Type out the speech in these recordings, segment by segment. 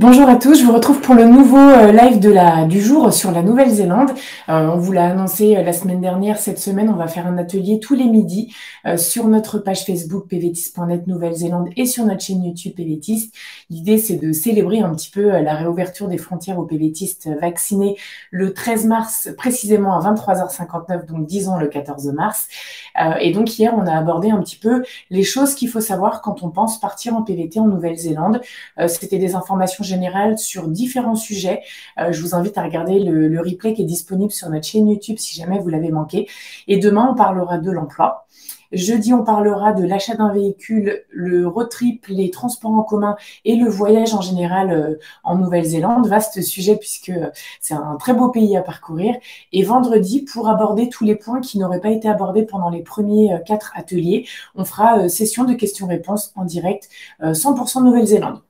Bonjour à tous, je vous retrouve pour le nouveau euh, live du jour sur la Nouvelle-Zélande. Euh, on vous l'a annoncé euh, la semaine dernière, cette semaine, on va faire un atelier tous les midis sur notre page Facebook pvtis.net Nouvelle-Zélande et sur notre chaîne YouTube PVTiste. L'idée, c'est de célébrer un petit peu la réouverture des frontières aux PVTistes vaccinés le 13 mars, précisément à 23h59, donc disons le 14 mars. et donc hier, on a abordé un petit peu les choses qu'il faut savoir quand on pense partir en PVT en Nouvelle-Zélande. C'était des informations générale sur différents sujets. Euh, je vous invite à regarder le, replay qui est disponible sur notre chaîne YouTube si jamais vous l'avez manqué. Et demain, on parlera de l'emploi. Jeudi, on parlera de l'achat d'un véhicule, le road trip, les transports en commun et le voyage en général euh, en Nouvelle-Zélande. Vaste sujet puisque c'est un très beau pays à parcourir. Et vendredi, pour aborder tous les points qui n'auraient pas été abordés pendant les premiers euh, quatre ateliers, on fera session de questions-réponses en direct 100% Nouvelle-Zélande.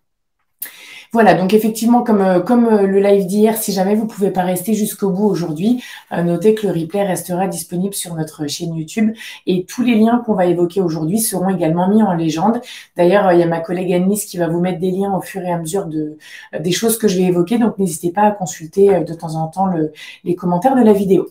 Voilà, donc effectivement, comme, euh, comme euh, le live d'hier, si jamais vous ne pouvez pas rester jusqu'au bout aujourd'hui, euh, notez que le replay restera disponible sur notre chaîne YouTube et tous les liens qu'on va évoquer aujourd'hui seront également mis en légende. D'ailleurs, il y a ma collègue Annelise qui va vous mettre des liens au fur et à mesure de, des choses que je vais évoquer, donc n'hésitez pas à consulter de temps en temps les commentaires de la vidéo.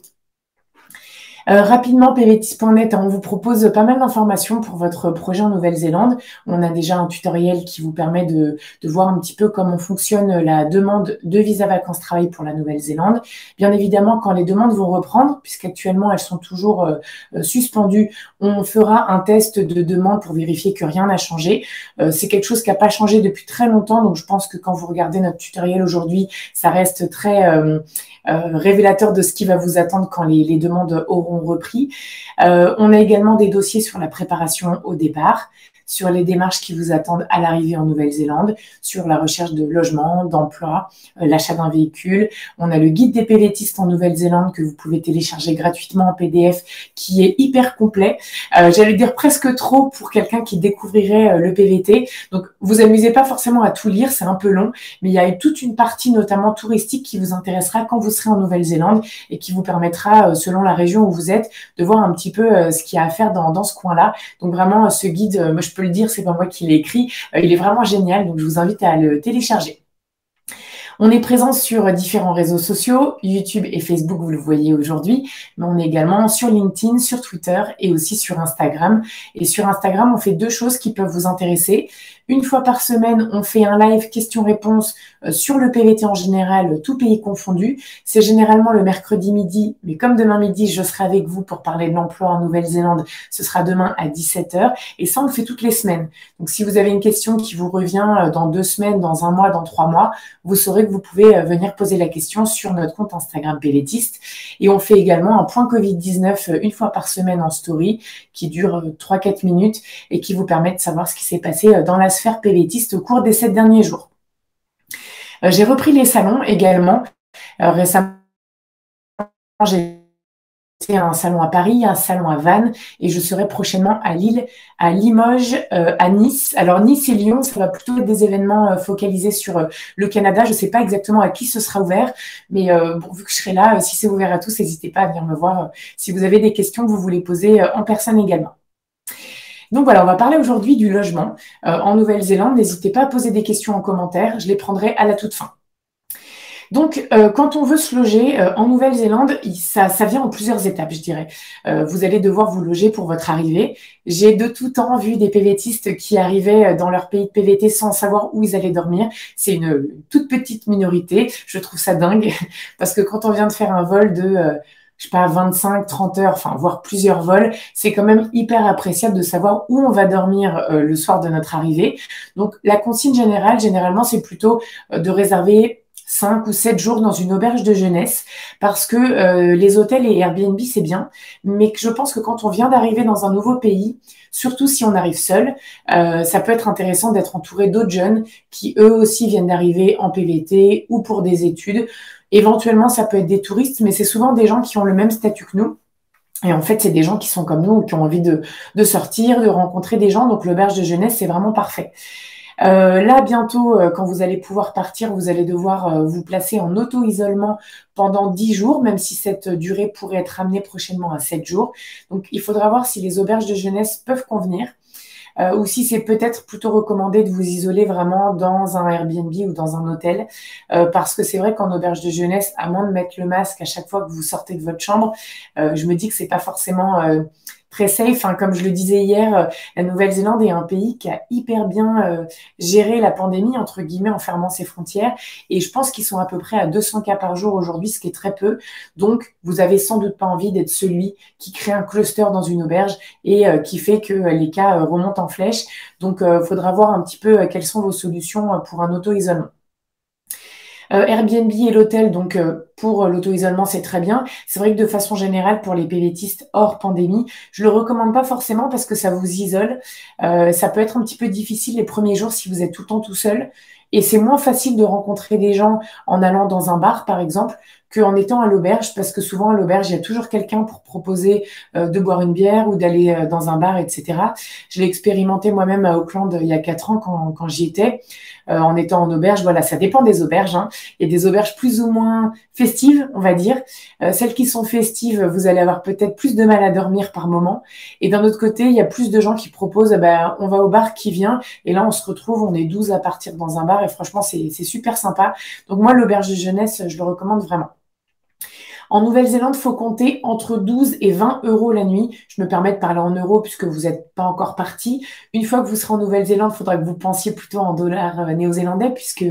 Euh, rapidement, pvtis.net, hein, on vous propose pas mal d'informations pour votre projet en Nouvelle-Zélande. On a déjà un tutoriel qui vous permet de, voir un petit peu comment fonctionne la demande de visa vacances-travail pour la Nouvelle-Zélande. Bien évidemment, quand les demandes vont reprendre, puisqu'actuellement elles sont toujours euh, euh, suspendues, on fera un test de demande pour vérifier que rien n'a changé. C'est quelque chose qui n'a pas changé depuis très longtemps, donc je pense que quand vous regardez notre tutoriel aujourd'hui, ça reste très révélateur de ce qui va vous attendre quand les demandes auront repris. Euh, on a également des dossiers sur la préparation au départ, sur les démarches qui vous attendent à l'arrivée en Nouvelle-Zélande, sur la recherche de logement, d'emploi, euh, l'achat d'un véhicule. On a le guide des PVTistes en Nouvelle-Zélande que vous pouvez télécharger gratuitement en PDF qui est hyper complet. Euh, j'allais dire presque trop pour quelqu'un qui découvrirait euh, le PVT. Donc, vous amusez pas forcément à tout lire, c'est un peu long, mais il y a toute une partie notamment touristique qui vous intéressera quand vous serez en Nouvelle-Zélande et qui vous permettra, selon la région où vous êtes, de voir un petit peu ce qu'il y a à faire dans, dans ce coin-là. Donc, vraiment, ce guide, moi, je peux le dire, c'est pas moi qui l'ai écrit. Euh, il est vraiment génial, donc je vous invite à le télécharger. On est présent sur différents réseaux sociaux, YouTube et Facebook, vous le voyez aujourd'hui, mais on est également sur LinkedIn, sur Twitter et aussi sur Instagram. Et sur Instagram, on fait deux choses qui peuvent vous intéresser. Une fois par semaine, on fait un live questions-réponses euh, sur le PVT en général, tout pays confondu. C'est généralement le mercredi midi, mais comme demain midi, je serai avec vous pour parler de l'emploi en Nouvelle-Zélande, ce sera demain à 17h. Et ça, on le fait toutes les semaines. Donc, si vous avez une question qui vous revient euh, dans deux semaines, dans un mois, dans trois mois, vous saurez que vous pouvez euh, venir poser la question sur notre compte Instagram PVTiste. Et on fait également un point Covid-19 une fois par semaine en story qui dure 3-4 minutes et qui vous permet de savoir ce qui s'est passé dans la sphère PVTiste au cours des sept derniers jours. Euh, j'ai repris les salons également. Euh, récemment, j'ai fait un salon à Paris, un salon à Vannes, et je serai prochainement à Lille, à Limoges, euh, à Nice. Alors Nice et Lyon, ça va plutôt être des événements focalisés sur le Canada. Je ne sais pas exactement à qui ce sera ouvert, mais bon, vu que je serai là, si c'est ouvert à tous, n'hésitez pas à venir me voir. si vous avez des questions, vous voulez poser en personne également. Donc voilà, on va parler aujourd'hui du logement euh, en Nouvelle-Zélande. N'hésitez pas à poser des questions en commentaire, je les prendrai à la toute fin. Donc, euh, quand on veut se loger euh, en Nouvelle-Zélande, ça, ça, vient en plusieurs étapes, je dirais. vous allez devoir vous loger pour votre arrivée. J'ai de tout temps vu des PVTistes qui arrivaient dans leur pays de PVT sans savoir où ils allaient dormir. C'est une toute petite minorité. Je trouve ça dingue parce que quand on vient de faire un vol de je sais pas, 25, 30 heures, enfin, voire plusieurs vols, c'est quand même hyper appréciable de savoir où on va dormir euh, le soir de notre arrivée. Donc, la consigne générale, généralement, c'est plutôt euh, de réserver 5 ou 7 jours dans une auberge de jeunesse parce que euh, les hôtels et Airbnb, c'est bien, mais je pense que quand on vient d'arriver dans un nouveau pays, surtout si on arrive seul, ça peut être intéressant d'être entouré d'autres jeunes qui eux aussi viennent d'arriver en PVT ou pour des études. Éventuellement, ça peut être des touristes, mais c'est souvent des gens qui ont le même statut que nous. Et en fait, c'est des gens qui sont comme nous, qui ont envie de, sortir, de rencontrer des gens. Donc, l'auberge de jeunesse, c'est vraiment parfait. Euh, là, bientôt, euh, quand vous allez pouvoir partir, vous allez devoir euh, vous placer en auto-isolement pendant 10 jours, même si cette durée pourrait être amenée prochainement à 7 jours. Donc, il faudra voir si les auberges de jeunesse peuvent convenir. ou si c'est peut-être plutôt recommandé de vous isoler vraiment dans un Airbnb ou dans un hôtel, parce que c'est vrai qu'en auberge de jeunesse, à moins de mettre le masque à chaque fois que vous sortez de votre chambre, je me dis que c'est pas forcément très safe. Hein. Comme je le disais hier, euh, la Nouvelle-Zélande est un pays qui a hyper bien euh, géré la pandémie, entre guillemets, en fermant ses frontières. Et je pense qu'ils sont à peu près à 200 cas par jour aujourd'hui, ce qui est très peu. Donc, vous avez sans doute pas envie d'être celui qui crée un cluster dans une auberge et euh, qui fait que les cas remontent en flèche. Donc, il faudra voir un petit peu quelles sont vos solutions pour un auto-isolement. Euh, Airbnb et l'hôtel, donc euh, pour euh, l'auto-isolement, c'est très bien. C'est vrai que de façon générale, pour les PVTistes hors pandémie, je le recommande pas forcément parce que ça vous isole. ça peut être un petit peu difficile les premiers jours si vous êtes tout le temps tout seul. Et c'est moins facile de rencontrer des gens en allant dans un bar, par exemple, qu'en étant à l'auberge, parce que souvent à l'auberge, il y a toujours quelqu'un pour proposer de boire une bière ou d'aller dans un bar, etc. Je l'ai expérimenté moi-même à Auckland il y a quatre ans quand, quand j'y étais. Euh, en étant en auberge. Voilà, ça dépend des auberges. Hein. Il y a des auberges plus ou moins festives, on va dire. Euh, celles qui sont festives, vous allez avoir peut-être plus de mal à dormir par moment. Et d'un autre côté, il y a plus de gens qui proposent, ben, on va au bar qui vient. Et là, on se retrouve, on est 12 à partir dans un bar. Et franchement, c'est super sympa. Donc moi, l'auberge de jeunesse, je le recommande vraiment. En Nouvelle-Zélande, faut compter entre 12 et 20 euros la nuit. Je me permets de parler en euros puisque vous n'êtes pas encore parti. Une fois que vous serez en Nouvelle-Zélande, il faudra que vous pensiez plutôt en dollars euh, néo-zélandais puisque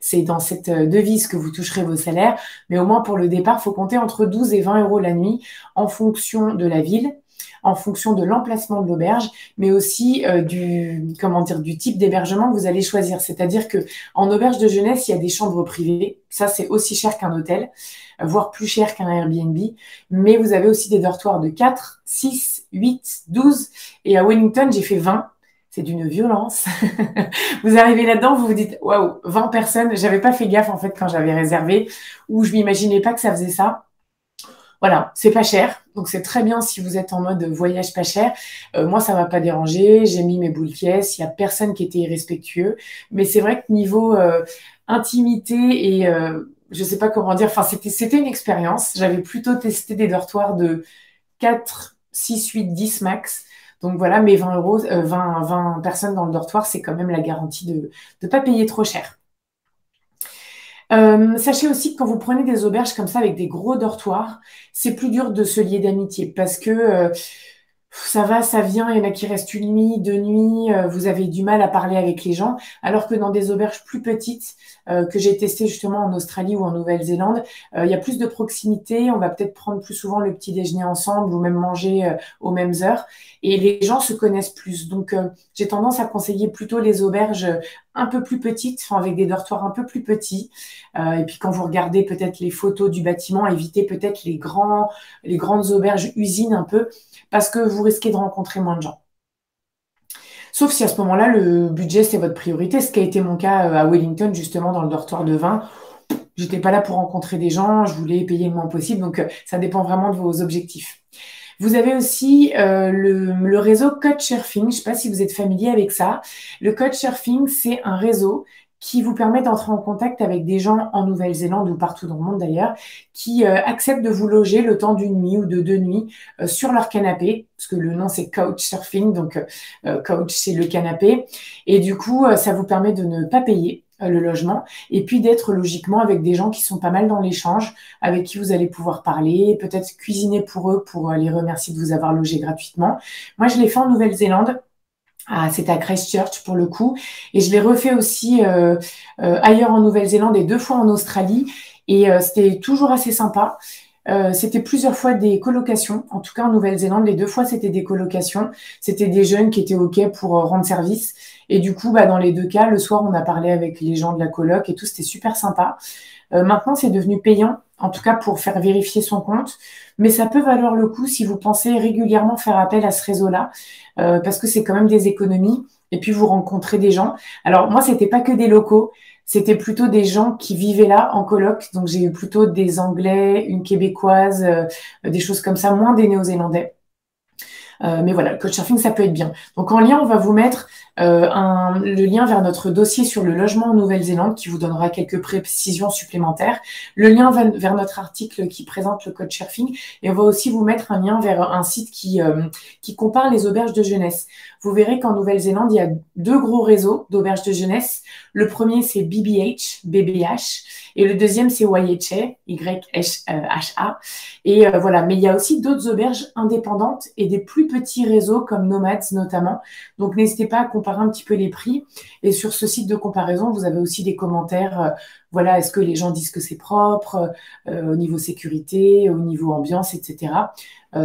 c'est dans cette euh, devise que vous toucherez vos salaires. Mais au moins pour le départ, faut compter entre 12 et 20 euros la nuit en fonction de la ville en fonction de l'emplacement de l'auberge, mais aussi euh, du comment du type d'hébergement que vous allez choisir. C'est-à-dire que en auberge de jeunesse, il y a des chambres privées. Ça, c'est aussi cher qu'un hôtel, voire plus cher qu'un Airbnb. Mais vous avez aussi des dortoirs de 4, 6, 8, 12. Et à Wellington, j'ai fait 20 c'est d'une violence. vous arrivez là-dedans, vous vous dites waouh, 20 personnes, j'avais pas fait gaffe en fait quand j'avais réservé ou je m'imaginais pas que ça faisait ça. Voilà, c'est pas cher, donc c'est très bien si vous êtes en mode voyage pas cher. Euh, moi, ça m'a pas dérangé, j'ai mis mes boules pièces, il y a personne qui était irrespectueux, mais c'est vrai que niveau euh, intimité et euh, je sais pas comment dire, enfin c'était c'était une expérience. J'avais plutôt testé des dortoirs de 4, 6, 8, 10 max. Donc voilà, mes 20 euros, 20, 20 personnes dans le dortoir, c'est quand même la garantie de ne pas payer trop cher. Euh, sachez aussi que quand vous prenez des auberges comme ça avec des gros dortoirs, c'est plus dur de se lier d'amitié parce que euh, ça va, ça vient, il y en a qui restent une nuit, deux nuits, euh, vous avez du mal à parler avec les gens, alors que dans des auberges plus petites, que j'ai testées justement en Australie ou en Nouvelle-Zélande, euh, il y a plus de proximité, on va peut-être prendre plus souvent le petit déjeuner ensemble ou même manger aux mêmes heures, et les gens se connaissent plus. Donc j'ai tendance à conseiller plutôt les auberges un peu plus petites, enfin, avec des dortoirs un peu plus petits. et puis quand vous regardez peut-être les photos du bâtiment, évitez peut-être les les grandes auberges usines un peu, parce que vous risquez de rencontrer moins de gens. Sauf si à ce moment-là, le budget, c'est votre priorité, ce qui a été mon cas euh, à Wellington, justement, dans le dortoir de vin. J'étais pas là pour rencontrer des gens, je voulais payer le moins possible, donc euh, ça dépend vraiment de vos objectifs. Vous avez aussi euh, le, réseau Couchsurfing. Je ne sais pas si vous êtes familier avec ça. Le Couchsurfing, c'est un réseau qui vous permet d'entrer en contact avec des gens en Nouvelle-Zélande ou partout dans le monde d'ailleurs, qui euh, acceptent de vous loger le temps d'une nuit ou de deux nuits euh, sur leur canapé, parce que le nom c'est couch surfing, donc euh, couch c'est le canapé, et du coup ça vous permet de ne pas payer le logement et puis d'être logiquement avec des gens qui sont pas mal dans l'échange, avec qui vous allez pouvoir parler, peut-être cuisiner pour eux pour les remercier de vous avoir logé gratuitement. Moi je l'ai fait en Nouvelle-Zélande c'est à Christchurch pour le coup. Et je l'ai refait aussi euh, euh, ailleurs en Nouvelle-Zélande et deux fois en Australie. Et euh, c'était toujours assez sympa. c'était plusieurs fois des colocations. En tout cas, en Nouvelle-Zélande, les deux fois, c'était des colocations. C'était des jeunes qui étaient OK pour rendre service. Et du coup, bah, dans les deux cas, le soir, on a parlé avec les gens de la coloc et tout. C'était super sympa. maintenant, c'est devenu payant, en tout cas pour faire vérifier son compte. Mais ça peut valoir le coup si vous pensez régulièrement faire appel à ce réseau-là. Euh, parce que c'est quand même des économies. Et puis vous rencontrez des gens. Alors moi, c'était pas que des locaux, c'était plutôt des gens qui vivaient là en coloc. Donc j'ai eu plutôt des Anglais, une Québécoise, euh, des choses comme ça, moins des Néo-Zélandais. Euh, mais voilà, le couchsurfing, ça peut être bien. Donc en lien, on va vous mettre euh, un, le lien vers notre dossier sur le logement en Nouvelle-Zélande qui vous donnera quelques précisions supplémentaires, le lien vers notre article qui présente le couchsurfing et on va aussi vous mettre un lien vers un site qui, euh, qui compare les auberges de jeunesse. vous verrez qu'en Nouvelle-Zélande, il y a deux gros réseaux d'auberges de jeunesse. Le premier, c'est BBH, BBH, et le deuxième, c'est YHA, YHA. Et euh, voilà, mais il y a aussi d'autres auberges indépendantes et des plus petits réseaux comme Nomads notamment. Donc n'hésitez pas à un petit peu les prix. Et sur ce site de comparaison, vous avez aussi des commentaires. Euh, voilà, est-ce que les gens disent que c'est propre euh, au niveau sécurité, au niveau ambiance, etc.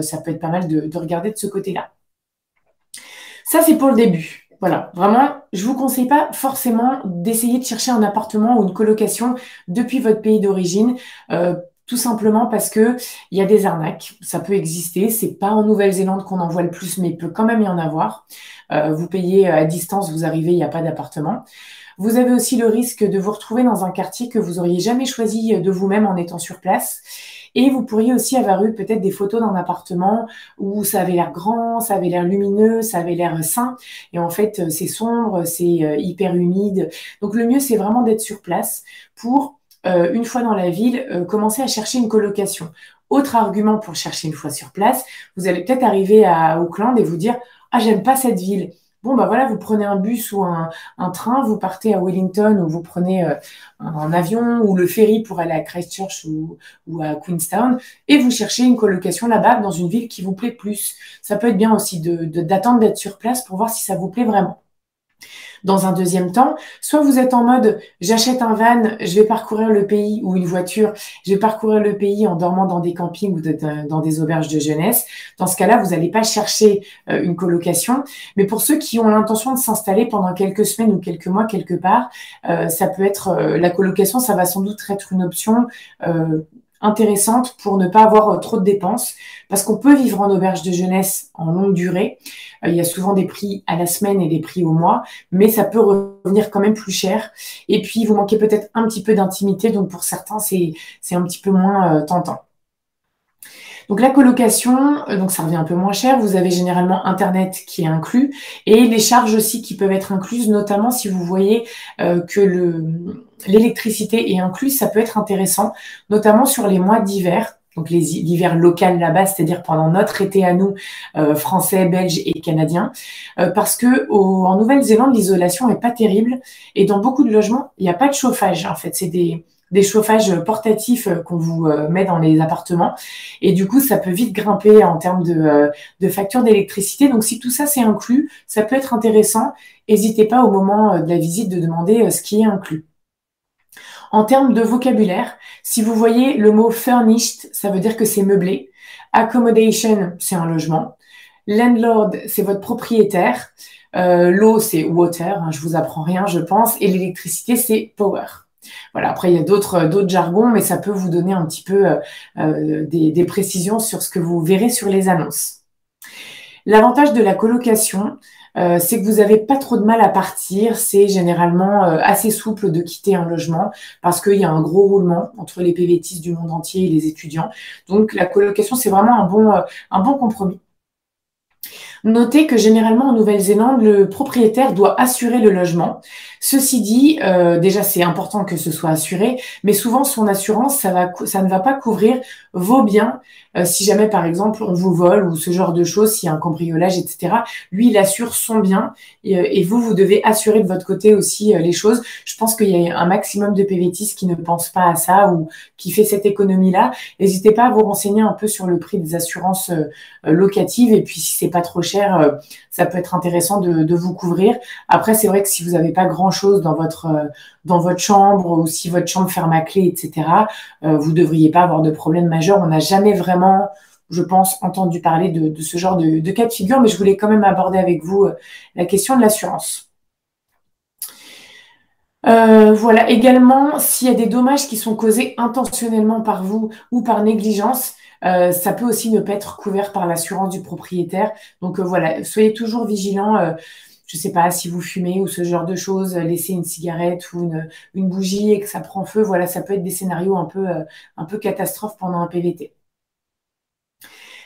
ça peut être pas mal de, de regarder de ce côté-là. Ça, c'est pour le début. Voilà, vraiment, je vous conseille pas forcément d'essayer de chercher un appartement ou une colocation depuis votre pays d'origine. Euh, tout simplement parce que il y a des arnaques, ça peut exister. C'est pas en Nouvelle-Zélande qu'on en voit le plus, mais il peut quand même y en avoir. Euh, vous payez à distance, vous arrivez, il n'y a pas d'appartement. Vous avez aussi le risque de vous retrouver dans un quartier que vous auriez jamais choisi de vous-même en étant sur place. Et vous pourriez aussi avoir eu peut-être des photos d'un appartement où ça avait l'air grand, ça avait l'air lumineux, ça avait l'air sain. Et en fait, c'est sombre, c'est euh, hyper humide. Donc le mieux, c'est vraiment d'être sur place pour, euh, une fois dans la ville, euh, commencer à chercher une colocation. Autre argument pour chercher une fois sur place, vous allez peut-être arriver à Auckland et vous dire, ah, j'aime pas cette ville. Bon, bah voilà, vous prenez un bus ou un, train, vous partez à Wellington ou vous prenez euh, un, avion ou le ferry pour aller à Christchurch ou à Queenstown et vous cherchez une colocation là-bas dans une ville qui vous plaît plus. Ça peut être bien aussi d'attendre d'être sur place pour voir si ça vous plaît vraiment. Dans un deuxième temps, soit vous êtes en mode j'achète un van, je vais parcourir le pays ou une voiture, je vais parcourir le pays en dormant dans des campings ou dans des auberges de jeunesse. Dans ce cas-là, vous n'allez pas chercher euh, une colocation. Mais pour ceux qui ont l'intention de s'installer pendant quelques semaines ou quelques mois quelque part, euh, ça peut être euh, la colocation, ça va sans doute être une option intéressante pour ne pas avoir euh, trop de dépenses parce qu'on peut vivre en auberge de jeunesse en longue durée. Euh, il y a souvent des prix à la semaine et des prix au mois, mais ça peut revenir quand même plus cher. Et puis, vous manquez peut-être un petit peu d'intimité, donc pour certains, c'est un petit peu moins euh, tentant. Donc la colocation, euh, donc ça revient un peu moins cher. Vous avez généralement Internet qui est inclus et les charges aussi qui peuvent être incluses, notamment si vous voyez euh, que l'électricité est incluse, ça peut être intéressant, notamment sur les mois d'hiver donc l'hiver local là-bas, c'est-à-dire pendant notre été à nous, euh, français, belges et canadiens, parce que en Nouvelle-Zélande, l'isolation est pas terrible et dans beaucoup de logements, il n'y a pas de chauffage. En fait, c'est des des chauffages portatifs euh, qu'on vous euh, met dans les appartements. Et du coup, ça peut vite grimper en termes de, euh, de facture d'électricité. Donc, si tout ça c'est inclus, ça peut être intéressant. N'hésitez pas au moment de la visite de demander ce qui est inclus. En termes de vocabulaire, si vous voyez le mot furnished, ça veut dire que c'est meublé. Accommodation, c'est un logement. Landlord, c'est votre propriétaire. L'eau, c'est water. Hein, je vous apprends rien, je pense. Et l'électricité, c'est power. Voilà, après, il y a d'autres, euh, d'autres jargons, mais ça peut vous donner un petit peu euh, euh, des, précisions sur ce que vous verrez sur les annonces. L'avantage de la colocation, c'est que vous n'avez pas trop de mal à partir. C'est généralement assez souple de quitter un logement parce qu'il y a un gros roulement entre les PVTistes du monde entier et les étudiants. Donc la colocation, c'est vraiment un bon compromis. Notez que généralement en Nouvelle-Zélande, le propriétaire doit assurer le logement. Ceci dit, euh, déjà c'est important que ce soit assuré, mais souvent son assurance, ça, ne va pas couvrir vos biens. Euh, si jamais par exemple on vous vole ou ce genre de choses, s'il y a un cambriolage, etc. Lui, il assure son bien et, euh, vous, vous devez assurer de votre côté aussi les choses. Je pense qu'il y a un maximum de PVTistes qui ne pensent pas à ça ou qui fait cette économie-là. N'hésitez pas à vous renseigner un peu sur le prix des assurances locatives et puis si c'est pas trop cher, ça peut être intéressant de, de vous couvrir. Après, c'est vrai que si vous n'avez pas grand chose dans votre euh, dans votre chambre ou si votre chambre ferme à clé, etc. Euh, vous devriez pas avoir de problème majeur. On n'a jamais vraiment je pense, entendu parler de, ce genre de, cas de figure, mais je voulais quand même aborder avec vous euh, la question de l'assurance. voilà, également, s'il y a des dommages qui sont causés intentionnellement par vous ou par négligence, ça peut aussi ne pas être couvert par l'assurance du propriétaire. Donc voilà, soyez toujours vigilants je sais pas, si vous fumez ou ce genre de choses, laisser une cigarette ou une, bougie et que ça prend feu, voilà, ça peut être des scénarios un peu, euh, un peu catastrophes pendant un PVT.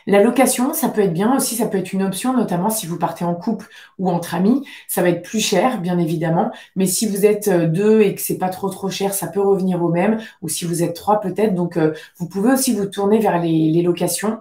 La location, ça peut être bien aussi, ça peut être une option, notamment si vous partez en couple ou entre amis. Ça va être plus cher, bien évidemment, mais si vous êtes euh, deux et que c'est pas trop trop cher, ça peut revenir au même. Ou si vous êtes trois, peut-être. Donc, euh, vous pouvez aussi vous tourner vers les, locations.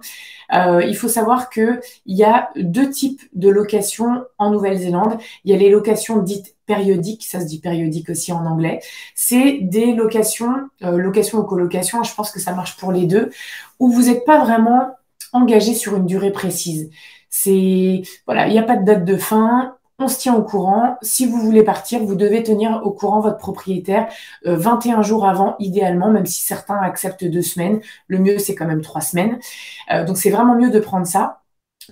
Euh, il faut savoir que il y a deux types de locations en Nouvelle-Zélande. Il y a les locations dites périodiques, ça se dit périodique aussi en anglais. C'est des locations, location ou colocation, je pense que ça marche pour les deux, où vous n'êtes pas vraiment engagé sur une durée précise. C'est voilà, il n'y a pas de date de fin. On se tient au courant. Si vous voulez partir, vous devez tenir au courant votre propriétaire 21 euh, jours avant, idéalement, même si certains acceptent deux semaines. Le mieux, c'est quand même trois semaines. Euh, donc, c'est vraiment mieux de prendre ça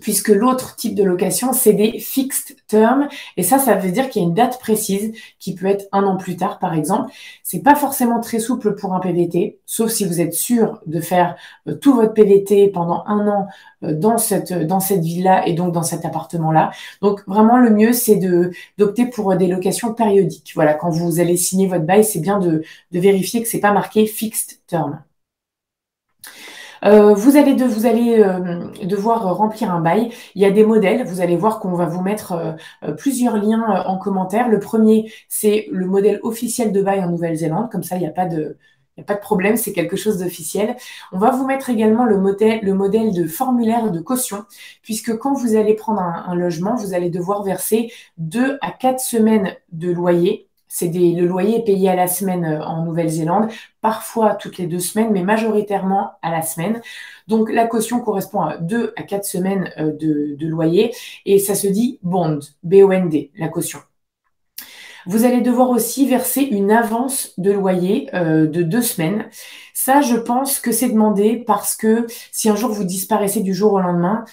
puisque l'autre type de location, c'est des fixed terms. Et ça, ça veut dire qu'il y a une date précise qui peut être un an plus tard, par exemple. C'est pas forcément très souple pour un PVT, sauf si vous êtes sûr de faire euh, tout votre PVT pendant un an euh, dans cette, dans cette ville-là et donc dans cet appartement-là. Donc, vraiment, le mieux, c'est de, d'opter pour des locations périodiques. Voilà. Quand vous allez signer votre bail, c'est bien de, de vérifier que c'est pas marqué fixed term. Euh, vous allez, euh, devoir remplir un bail. Il y a des modèles. Vous allez voir qu'on va vous mettre euh, plusieurs liens en commentaire. Le premier, c'est le modèle officiel de bail en Nouvelle-Zélande. Comme ça, il n'y a pas de, problème, c'est quelque chose d'officiel. On va vous mettre également le modèle, le modèle de formulaire de caution, puisque quand vous allez prendre un logement, vous allez devoir verser deux à quatre semaines de loyer c'est le loyer est payé à la semaine euh, en Nouvelle-Zélande, parfois toutes les deux semaines, mais majoritairement à la semaine. Donc la caution correspond à deux à quatre semaines euh, de, loyer et ça se dit bond, B-O-N-D, la caution. Vous allez devoir aussi verser une avance de loyer euh, de deux semaines. Ça, je pense que c'est demandé parce que si un jour vous disparaissez du jour au lendemain,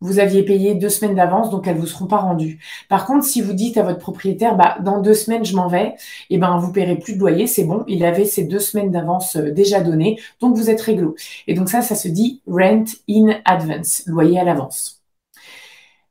vous aviez payé deux semaines d'avance, donc elles vous seront pas rendues. Par contre, si vous dites à votre propriétaire, bah, dans deux semaines, je m'en vais, et eh ben, vous paierez plus de loyer, c'est bon, il avait ces deux semaines d'avance euh, déjà données, donc vous êtes réglo. Et donc ça, ça se dit rent in advance, loyer à l'avance.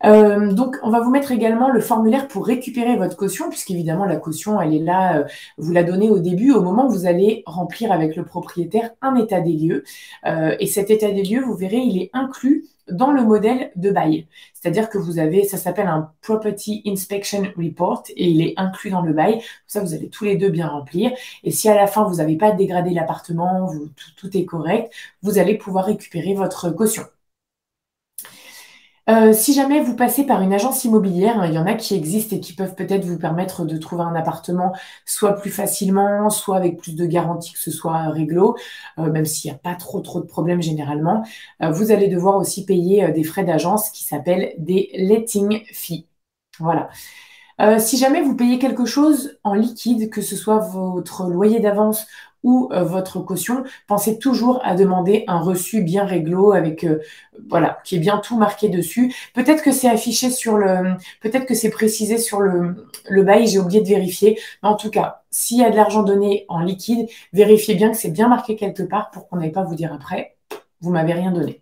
Euh, donc, on va vous mettre également le formulaire pour récupérer votre caution, puisqu'évidemment, la caution, elle est là, euh, vous la donnez au début, au moment où vous allez remplir avec le propriétaire un état des lieux. et cet état des lieux, vous verrez, il est inclus dans le modèle de bail. C'est-à-dire que vous avez, ça s'appelle un Property Inspection Report et il est inclus dans le bail. ça, vous allez tous les deux bien remplir. Et si à la fin, vous n'avez pas dégradé l'appartement, tout, tout est correct, vous allez pouvoir récupérer votre caution. Euh, si jamais vous passez par une agence immobilière, hein, il y en a qui existent et qui peuvent peut-être vous permettre de trouver un appartement soit plus facilement, soit avec plus de garanties que ce soit réglo, euh, même s'il n'y a pas trop trop de problèmes généralement. Euh, vous allez devoir aussi payer des frais d'agence qui s'appellent des letting fees. Voilà. si jamais vous payez quelque chose en liquide, que ce soit votre loyer d'avance ou euh, votre caution, pensez toujours à demander un reçu bien réglo avec euh, voilà, qui est bien tout marqué dessus. Peut-être que c'est affiché sur le peut-être que c'est précisé sur le, le bail, j'ai oublié de vérifier. Mais en tout cas, s'il y a de l'argent donné en liquide, vérifiez bien que c'est bien marqué quelque part pour qu'on n'aille pas vous dire après vous m'avez rien donné.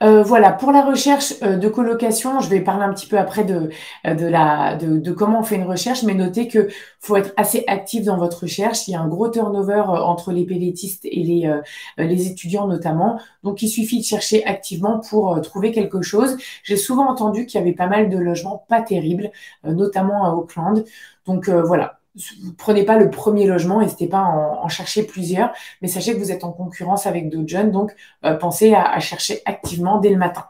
Euh, voilà, pour la recherche euh, de colocation, je vais parler un petit peu après de, euh, de, la, de, comment on fait une recherche, mais notez que faut être assez actif dans votre recherche. Il y a un gros turnover entre les pelletistes et les, les étudiants notamment. Donc, il suffit de chercher activement pour trouver quelque chose. J'ai souvent entendu qu'il y avait pas mal de logements pas terribles, notamment à Auckland. Donc, voilà, prenez pas le premier logement, n'hésitez pas à en, chercher plusieurs, mais sachez que vous êtes en concurrence avec d'autres jeunes, donc euh, pensez à, chercher activement dès le matin.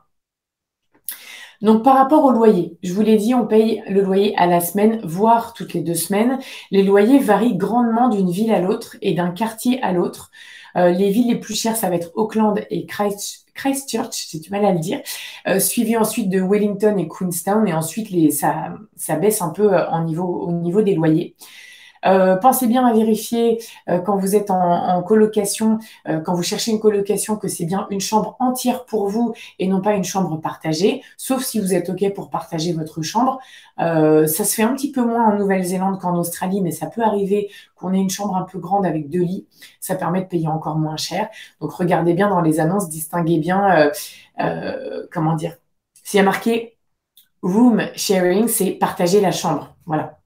Donc par rapport au loyer, je vous l'ai dit, on paye le loyer à la semaine, voire toutes les deux semaines. Les loyers varient grandement d'une ville à l'autre et d'un quartier à l'autre. Euh, les villes les plus chères, ça va être Auckland et Christchurch, j'ai du mal à le dire, euh, suivi ensuite de Wellington et Queenstown, et ensuite les, ça, ça baisse un peu en niveau, au niveau des loyers. Euh, pensez bien à vérifier euh, quand vous êtes en, colocation, euh, quand vous cherchez une colocation, que c'est bien une chambre entière pour vous et non pas une chambre partagée, sauf si vous êtes OK pour partager votre chambre. ça se fait un petit peu moins en Nouvelle-Zélande qu'en Australie, mais ça peut arriver qu'on ait une chambre un peu grande avec deux lits. Ça permet de payer encore moins cher. Donc regardez bien dans les annonces, distinguez bien, comment dire, s'il y a marqué room sharing, c'est partager la chambre. Voilà.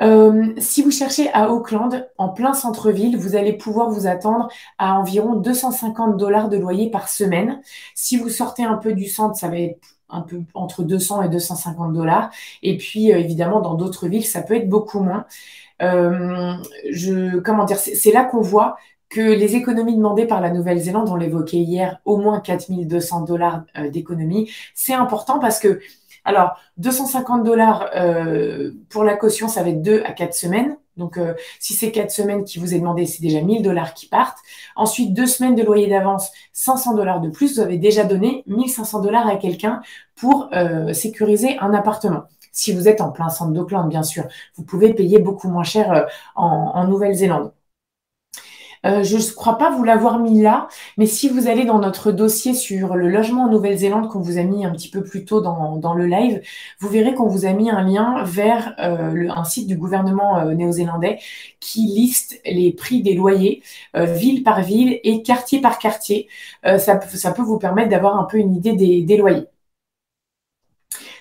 Euh, si vous cherchez à Auckland, en plein centre-ville, vous allez pouvoir vous attendre à environ 250 dollars de loyer par semaine. Si vous sortez un peu du centre, ça va être un peu entre 200 et 250 dollars. Et puis, euh, évidemment, dans d'autres villes, ça peut être beaucoup moins. Euh, je, comment dire, c'est là qu'on voit que les économies demandées par la Nouvelle-Zélande, on l'évoquait hier, au moins 4200 dollars d'économies, c'est important parce que alors, 250 dollars euh, pour la caution, ça va être 2 à 4 semaines. Donc, euh, si c'est 4 semaines qui vous est demandé, c'est déjà 1000 dollars qui partent. Ensuite, 2 semaines de loyer d'avance, 500 dollars de plus. Vous avez déjà donné 1500 dollars à quelqu'un pour euh, sécuriser un appartement. Si vous êtes en plein centre d'Auckland, bien sûr, vous pouvez payer beaucoup moins cher en Nouvelle-Zélande. Euh, je ne crois pas vous l'avoir mis là, mais si vous allez dans notre dossier sur le logement en Nouvelle-Zélande qu'on vous a mis un petit peu plus tôt dans, dans le live, vous verrez qu'on vous a mis un lien vers euh, le, un site du gouvernement euh, néo-zélandais qui liste les prix des loyers ville par ville et quartier par quartier. Ça, ça, peut vous permettre d'avoir un peu une idée des, des loyers.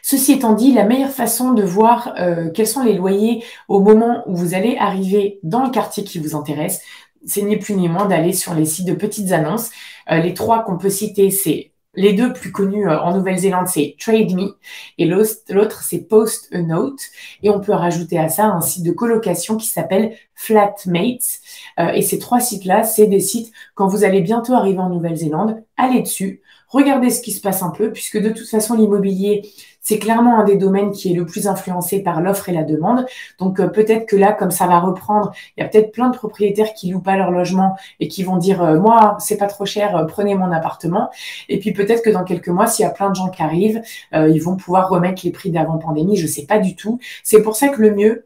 Ceci étant dit, la meilleure façon de voir euh, quels sont les loyers au moment où vous allez arriver dans le quartier qui vous intéresse, c'est ni plus ni moins d'aller sur les sites de petites annonces. Euh, les trois qu'on peut citer, c'est les deux plus connus euh, en Nouvelle-Zélande, c'est Trade Me et l'autre, c'est Post a Note. Et on peut rajouter à ça un site de colocation qui s'appelle Flatmates. Euh, et ces trois sites-là, c'est des sites, quand vous allez bientôt arriver en Nouvelle-Zélande, allez dessus, regardez ce qui se passe un peu, puisque de toute façon, l'immobilier, c'est clairement un des domaines qui est le plus influencé par l'offre et la demande. Donc euh, peut-être que là, comme ça va reprendre, il y a peut-être plein de propriétaires qui louent pas leur logement et qui vont dire euh, moi c'est pas trop cher, euh, prenez mon appartement. Et puis peut-être que dans quelques mois, s'il y a plein de gens qui arrivent, ils vont pouvoir remettre les prix d'avant pandémie. Je sais pas du tout. C'est pour ça que le mieux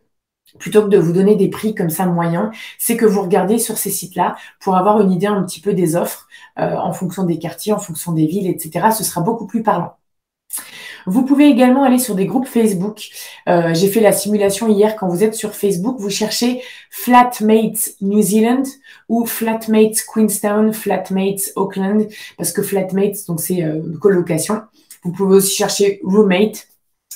plutôt que de vous donner des prix comme ça moyens, c'est que vous regardez sur ces sites-là pour avoir une idée un petit peu des offres en fonction des quartiers, en fonction des villes, etc. Ce sera beaucoup plus parlant. Vous pouvez également aller sur des groupes Facebook. Euh, j'ai fait la simulation hier quand vous êtes sur Facebook, vous cherchez Flatmates New Zealand ou Flatmates Queenstown, Flatmates Auckland, parce que Flatmates, donc c'est euh, colocation. Vous pouvez aussi chercher Roommate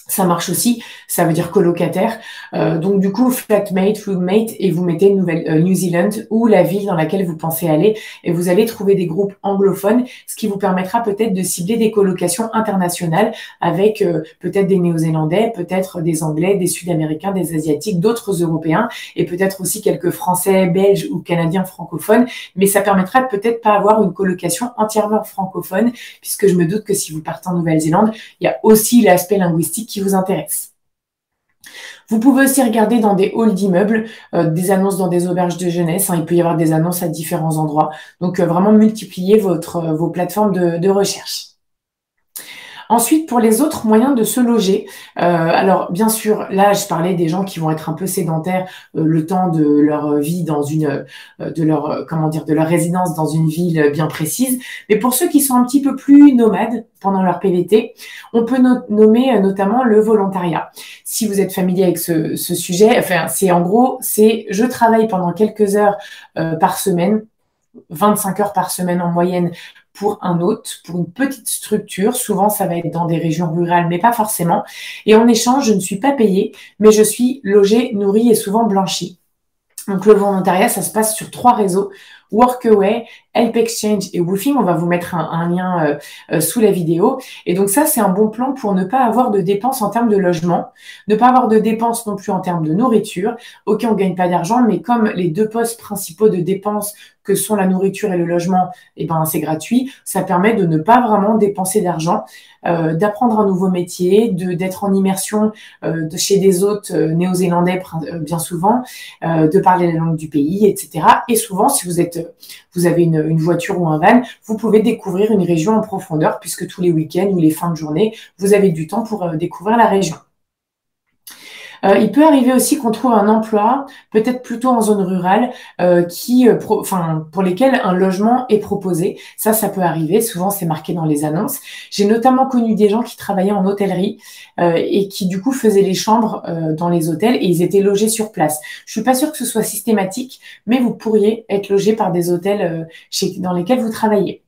ça marche aussi, ça veut dire colocataire. Euh, donc du coup, flatmate, roommate, et vous mettez Nouvelle, euh, New Zealand ou la ville dans laquelle vous pensez aller, et vous allez trouver des groupes anglophones, ce qui vous permettra peut-être de cibler des colocations internationales avec euh, peut-être des Néo-Zélandais, peut-être des Anglais, des Sud-Américains, des Asiatiques, d'autres Européens, et peut-être aussi quelques Français, Belges ou Canadiens francophones. Mais ça permettra peut-être pas avoir une colocation entièrement francophone, puisque je me doute que si vous partez en Nouvelle-Zélande, il y a aussi l'aspect linguistique qui vous intéresse. Vous pouvez aussi regarder dans des halls d'immeubles, euh, des annonces dans des auberges de jeunesse. Hein. il peut y avoir des annonces à différents endroits. Donc, euh, vraiment multiplier votre, euh, vos plateformes de recherche. Ensuite, pour les autres moyens de se loger, euh, alors bien sûr, là, je parlais des gens qui vont être un peu sédentaires euh, le temps de leur vie dans une, euh, de leur, comment dire, de leur résidence dans une ville bien précise. Mais pour ceux qui sont un petit peu plus nomades pendant leur PVT, on peut nommer notamment le volontariat. Si vous êtes familier avec ce, ce sujet, enfin, c'est en gros, c'est je travaille pendant quelques heures par semaine 25 heures par semaine en moyenne pour un hôte, pour une petite structure. Souvent, ça va être dans des régions rurales, mais pas forcément. Et en échange, je ne suis pas payée, mais je suis logée, nourrie et souvent blanchie. Donc le volontariat, ça se passe sur trois réseaux. Workaway, Help Exchange et Woofing. On va vous mettre un, lien euh, euh, sous la vidéo. Et donc ça, c'est un bon plan pour ne pas avoir de dépenses en termes de logement, ne pas avoir de dépenses non plus en termes de nourriture. Ok, on gagne pas d'argent, mais comme les deux postes principaux de dépenses que sont la nourriture et le logement, eh ben c'est gratuit. Ça permet de ne pas vraiment dépenser d'argent, euh, d'apprendre un nouveau métier, d'être en immersion chez des hôtes néo-zélandais bien souvent, de parler la langue du pays, etc. Et souvent, si vous êtes vous avez une, voiture ou un van, vous pouvez découvrir une région en profondeur puisque tous les week-ends ou les fins de journée, vous avez du temps pour euh, découvrir la région. Euh, il peut arriver aussi qu'on trouve un emploi, peut-être plutôt en zone rurale, euh, qui, euh, enfin, pour lesquels un logement est proposé. Ça, ça peut arriver. Souvent, c'est marqué dans les annonces. J'ai notamment connu des gens qui travaillaient en hôtellerie et qui, du coup, faisaient les chambres dans les hôtels et ils étaient logés sur place. Je suis pas sûre que ce soit systématique, mais vous pourriez être logé par des hôtels chez, dans lesquels vous travaillez.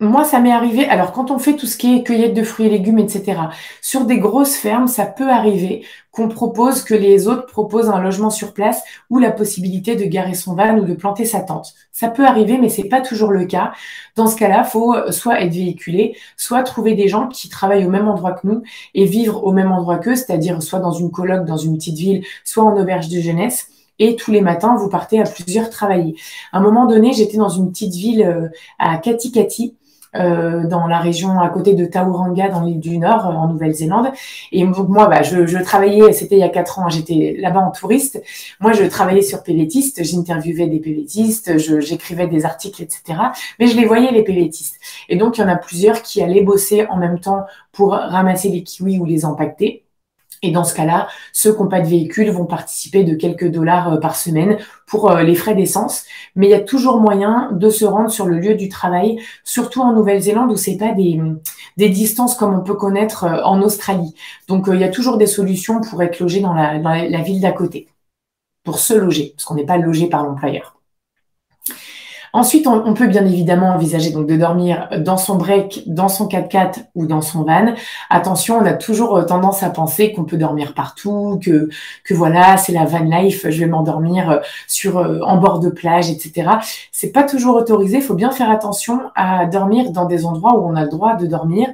Moi, ça m'est arrivé. Alors, quand on fait tout ce qui est cueillette de fruits et légumes, etc., sur des grosses fermes, ça peut arriver qu'on propose, que les autres proposent un logement sur place ou la possibilité de garer son van ou de planter sa tente. Ça peut arriver, mais c'est pas toujours le cas. Dans ce cas-là, faut soit être véhiculé, soit trouver des gens qui travaillent au même endroit que nous et vivre au même endroit qu'eux, c'est-à-dire soit dans une coloc, dans une petite ville, soit en auberge de jeunesse et tous les matins, vous partez à plusieurs travailler. À un moment donné, j'étais dans une petite ville euh, à Katikati euh, dans la région à côté de Tauranga, dans l'île du Nord, en Nouvelle-Zélande. Et donc moi, bah, je, je travaillais, c'était il y a quatre ans, j'étais là-bas en touriste. Moi, je travaillais sur PVTistes, j'interviewais des PVTistes, j'écrivais des articles, etc. Mais je les voyais, les PVTistes. Et donc, il y en a plusieurs qui allaient bosser en même temps pour ramasser les kiwis ou les empaqueter. Et dans ce cas-là, ceux qui n'ont pas de véhicule vont participer de quelques dollars euh, par semaine pour euh, les frais d'essence. Mais il y a toujours moyen de se rendre sur le lieu du travail, surtout en Nouvelle-Zélande où c'est pas des, distances comme on peut connaître euh, en Australie. Donc il y a toujours des solutions pour être logé dans la, dans la ville d'à côté, pour se loger, parce qu'on n'est pas logé par l'employeur. Ensuite, on, peut bien évidemment envisager donc de dormir dans son break, dans son 4x4 ou dans son van. Attention, on a toujours euh, tendance à penser qu'on peut dormir partout, que, que voilà, c'est la van life, je vais m'endormir euh, sur euh, en bord de plage, etc. C'est pas toujours autorisé. Il faut bien faire attention à dormir dans des endroits où on a le droit de dormir.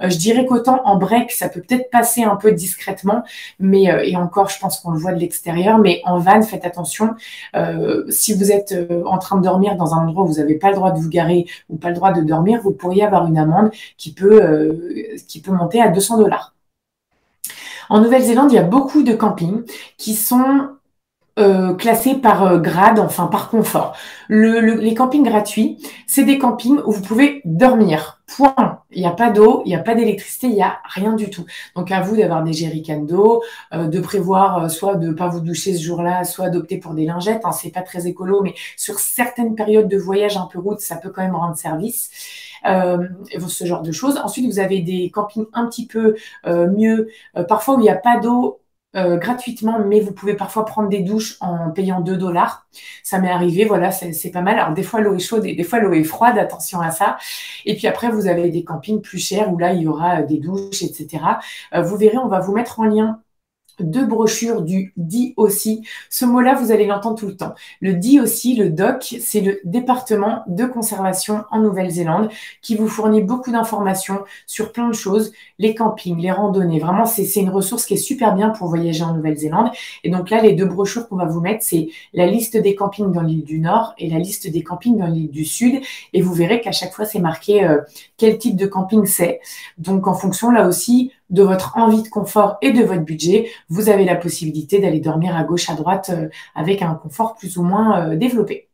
je dirais qu'autant en break, ça peut peut-être passer un peu discrètement, mais et encore, je pense qu'on le voit de l'extérieur. Mais en van, faites attention. si vous êtes en train de dormir dans un endroit où vous n'avez pas le droit de vous garer ou pas le droit de dormir, vous pourriez avoir une amende qui peut, euh, qui peut monter à 200 dollars. En Nouvelle-Zélande, il y a beaucoup de campings qui sont euh, classés par euh, grade, enfin par confort. les campings gratuits, c'est des campings où vous pouvez dormir. Point. Il n'y a pas d'eau, il n'y a pas d'électricité, il n'y a rien du tout. Donc à vous d'avoir des jerrycans d'eau, euh, de prévoir soit de ne pas vous doucher ce jour-là, soit d'opter pour des lingettes. Hein, c'est pas très écolo, mais sur certaines périodes de voyage un peu route, ça peut quand même rendre service. ce genre de choses. Ensuite, vous avez des campings un petit peu mieux, parfois où il n'y a pas d'eau euh, gratuitement, mais vous pouvez parfois prendre des douches en payant 2 dollars. Ça m'est arrivé, voilà, c'est pas mal. Alors des fois l'eau est chaude et des fois l'eau est froide, attention à ça. Et puis après, vous avez des campings plus chers où là, il y aura des douches, etc. Euh, vous verrez, on va vous mettre en lien deux brochures du dit aussi. Ce mot-là, vous allez l'entendre tout le temps. Le dit aussi, le DOC, c'est le département de conservation en Nouvelle-Zélande qui vous fournit beaucoup d'informations sur plein de choses, les campings, les randonnées. Vraiment, c'est une ressource qui est super bien pour voyager en Nouvelle-Zélande. Et donc là, les deux brochures qu'on va vous mettre, c'est la liste des campings dans l'île du Nord et la liste des campings dans l'île du Sud. Et vous verrez qu'à chaque fois, c'est marqué euh, quel type de camping c'est. Donc en fonction, là aussi, de votre envie de confort et de votre budget, vous avez la possibilité d'aller dormir à gauche, à droite euh, avec un confort plus ou moins euh, développé.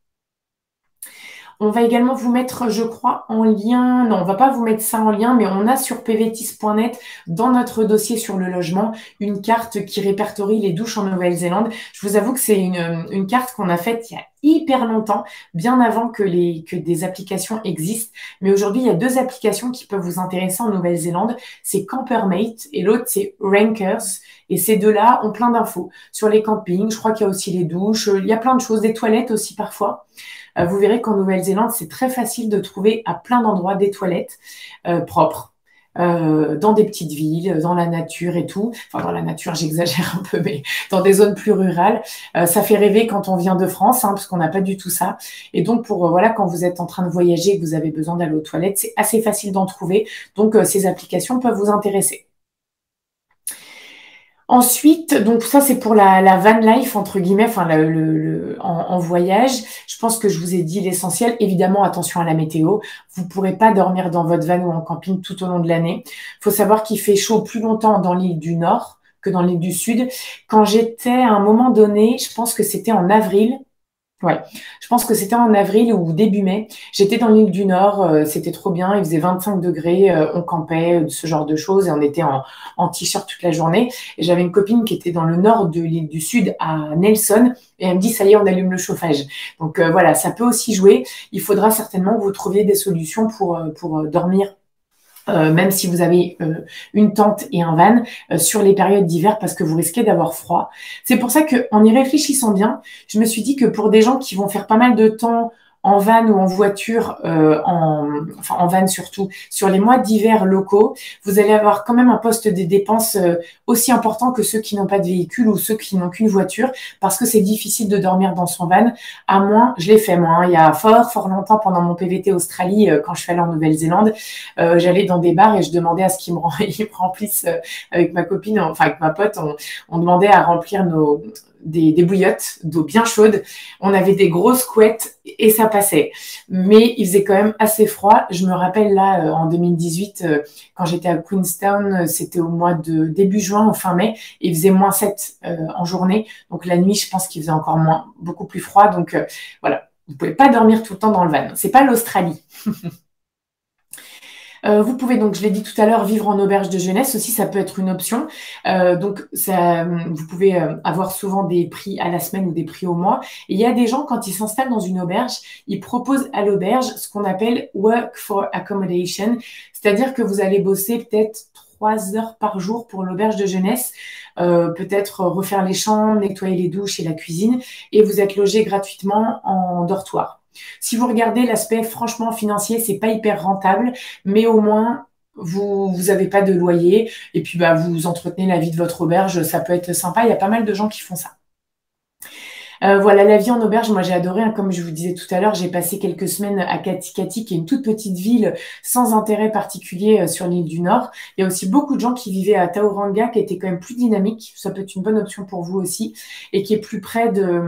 On va également vous mettre, je crois, en lien, non, on va pas vous mettre ça en lien, mais on a sur pvtis.net, dans notre dossier sur le logement, une carte qui répertorie les douches en Nouvelle-Zélande. Je vous avoue que c'est une, carte qu'on a faite il y a hyper longtemps, bien avant que, les, que des applications existent. Mais aujourd'hui, il y a deux applications qui peuvent vous intéresser en Nouvelle-Zélande. C'est Campermate et l'autre, c'est Rankers. Et ces deux-là ont plein d'infos sur les campings. Je crois qu'il y a aussi les douches. Il y a plein de choses, des toilettes aussi parfois. Euh, vous verrez qu'en Nouvelle-Zélande, c'est très facile de trouver à plein d'endroits des toilettes euh, propres. Euh, dans des petites villes, dans la nature et tout. Enfin, dans la nature, j'exagère un peu, mais dans des zones plus rurales. ça fait rêver quand on vient de France, hein, parce qu'on n'a pas du tout ça. Et donc, pour voilà, quand vous êtes en train de voyager et que vous avez besoin d'aller aux toilettes, c'est assez facile d'en trouver. Donc, ces applications peuvent vous intéresser. Ensuite, donc ça c'est pour la, van life entre guillemets, enfin le, en, voyage. Je pense que je vous ai dit l'essentiel. Évidemment, attention à la météo. Vous pourrez pas dormir dans votre van ou en camping tout au long de l'année. Il faut savoir qu'il fait chaud plus longtemps dans l'île du Nord que dans l'île du Sud. Quand j'étais à un moment donné, je pense que c'était en avril, Ouais, je pense que c'était en avril ou début mai. J'étais dans l'île du Nord, euh, c'était trop bien, il faisait 25 degrés, euh, on campait, euh, ce genre de choses, et on était en, en t-shirt toute la journée. Et j'avais une copine qui était dans le nord de l'île du Sud, à Nelson, et elle me dit, ça y est, on allume le chauffage. Donc voilà, ça peut aussi jouer. Il faudra certainement que vous trouviez des solutions pour, pour dormir euh, même si vous avez euh, une tente et un van, euh, sur les périodes d'hiver parce que vous risquez d'avoir froid. C'est pour ça que, en y réfléchissant bien, je me suis dit que pour des gens qui vont faire pas mal de temps en van ou en voiture, euh, en, enfin en van surtout, sur les mois d'hiver locaux, vous allez avoir quand même un poste de dépenses euh, aussi important que ceux qui n'ont pas de véhicule ou ceux qui n'ont qu'une voiture, parce que c'est difficile de dormir dans son van, à moins, je l'ai fait moi, hein, il y a fort, fort longtemps pendant mon PVT Australie, euh, quand je suis allée en Nouvelle-Zélande, j'allais dans des bars et je demandais à ce qu'ils me, remplissent avec ma copine, enfin avec ma pote, on, on demandait à remplir nos, des, bouillottes d'eau bien chaude. On avait des grosses couettes et ça passait. Mais il faisait quand même assez froid. Je me rappelle là, euh, en 2018, euh, quand j'étais à Queenstown, euh, c'était au mois de début juin ou fin mai, il faisait moins 7 en journée. Donc la nuit, je pense qu'il faisait encore moins, beaucoup plus froid. Donc voilà, vous pouvez pas dormir tout le temps dans le van. C'est pas l'Australie. Euh, vous pouvez donc, je l'ai dit tout à l'heure, vivre en auberge de jeunesse aussi, ça peut être une option. Euh, donc, ça, vous pouvez euh, avoir souvent des prix à la semaine ou des prix au mois. Et il y a des gens, quand ils s'installent dans une auberge, ils proposent à l'auberge ce qu'on appelle work for accommodation, c'est-à-dire que vous allez bosser peut-être trois heures par jour pour l'auberge de jeunesse, peut-être refaire les chambres, nettoyer les douches et la cuisine, et vous êtes logé gratuitement en dortoir. Si vous regardez l'aspect franchement financier, c'est pas hyper rentable, mais au moins vous vous avez pas de loyer et puis bah vous entretenez la vie de votre auberge, ça peut être sympa. Il y a pas mal de gens qui font ça. Euh, voilà, la vie en auberge, moi j'ai adoré. Hein. comme je vous disais tout à l'heure, j'ai passé quelques semaines à Katikati, qui est une toute petite ville sans intérêt particulier euh, sur l'île du Nord. Il y a aussi beaucoup de gens qui vivaient à Tauranga, qui était quand même plus dynamique. Ça peut être une bonne option pour vous aussi, et qui est plus près de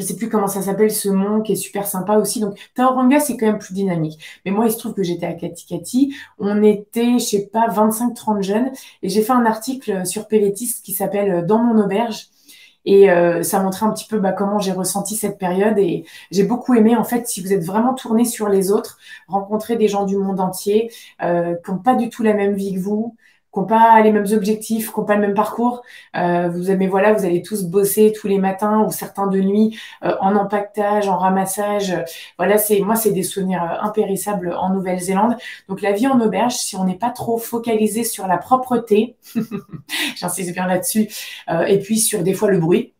je sais plus comment ça s'appelle, ce mont qui est super sympa aussi. Donc, Taoranga, c'est quand même plus dynamique. Mais moi, il se trouve que j'étais à Katikati. On était, je sais pas, 25-30 jeunes. Et j'ai fait un article sur Pelletis qui s'appelle euh, Dans mon auberge. Et euh, ça montrait un petit peu bah, comment j'ai ressenti cette période. Et j'ai beaucoup aimé, en fait, si vous êtes vraiment tourné sur les autres, rencontrer des gens du monde entier euh, qui n'ont pas du tout la même vie que vous, qui n'ont pas les mêmes objectifs, qui n'ont pas le même parcours. Euh, vous mais voilà, vous allez tous bosser tous les matins ou certains de nuit euh, en empaquetage, en ramassage. Voilà, c'est moi c'est des souvenirs euh, impérissables en Nouvelle-Zélande. Donc la vie en auberge, si on n'est pas trop focalisé sur la propreté, j'insiste bien là-dessus, euh, et puis sur des fois le bruit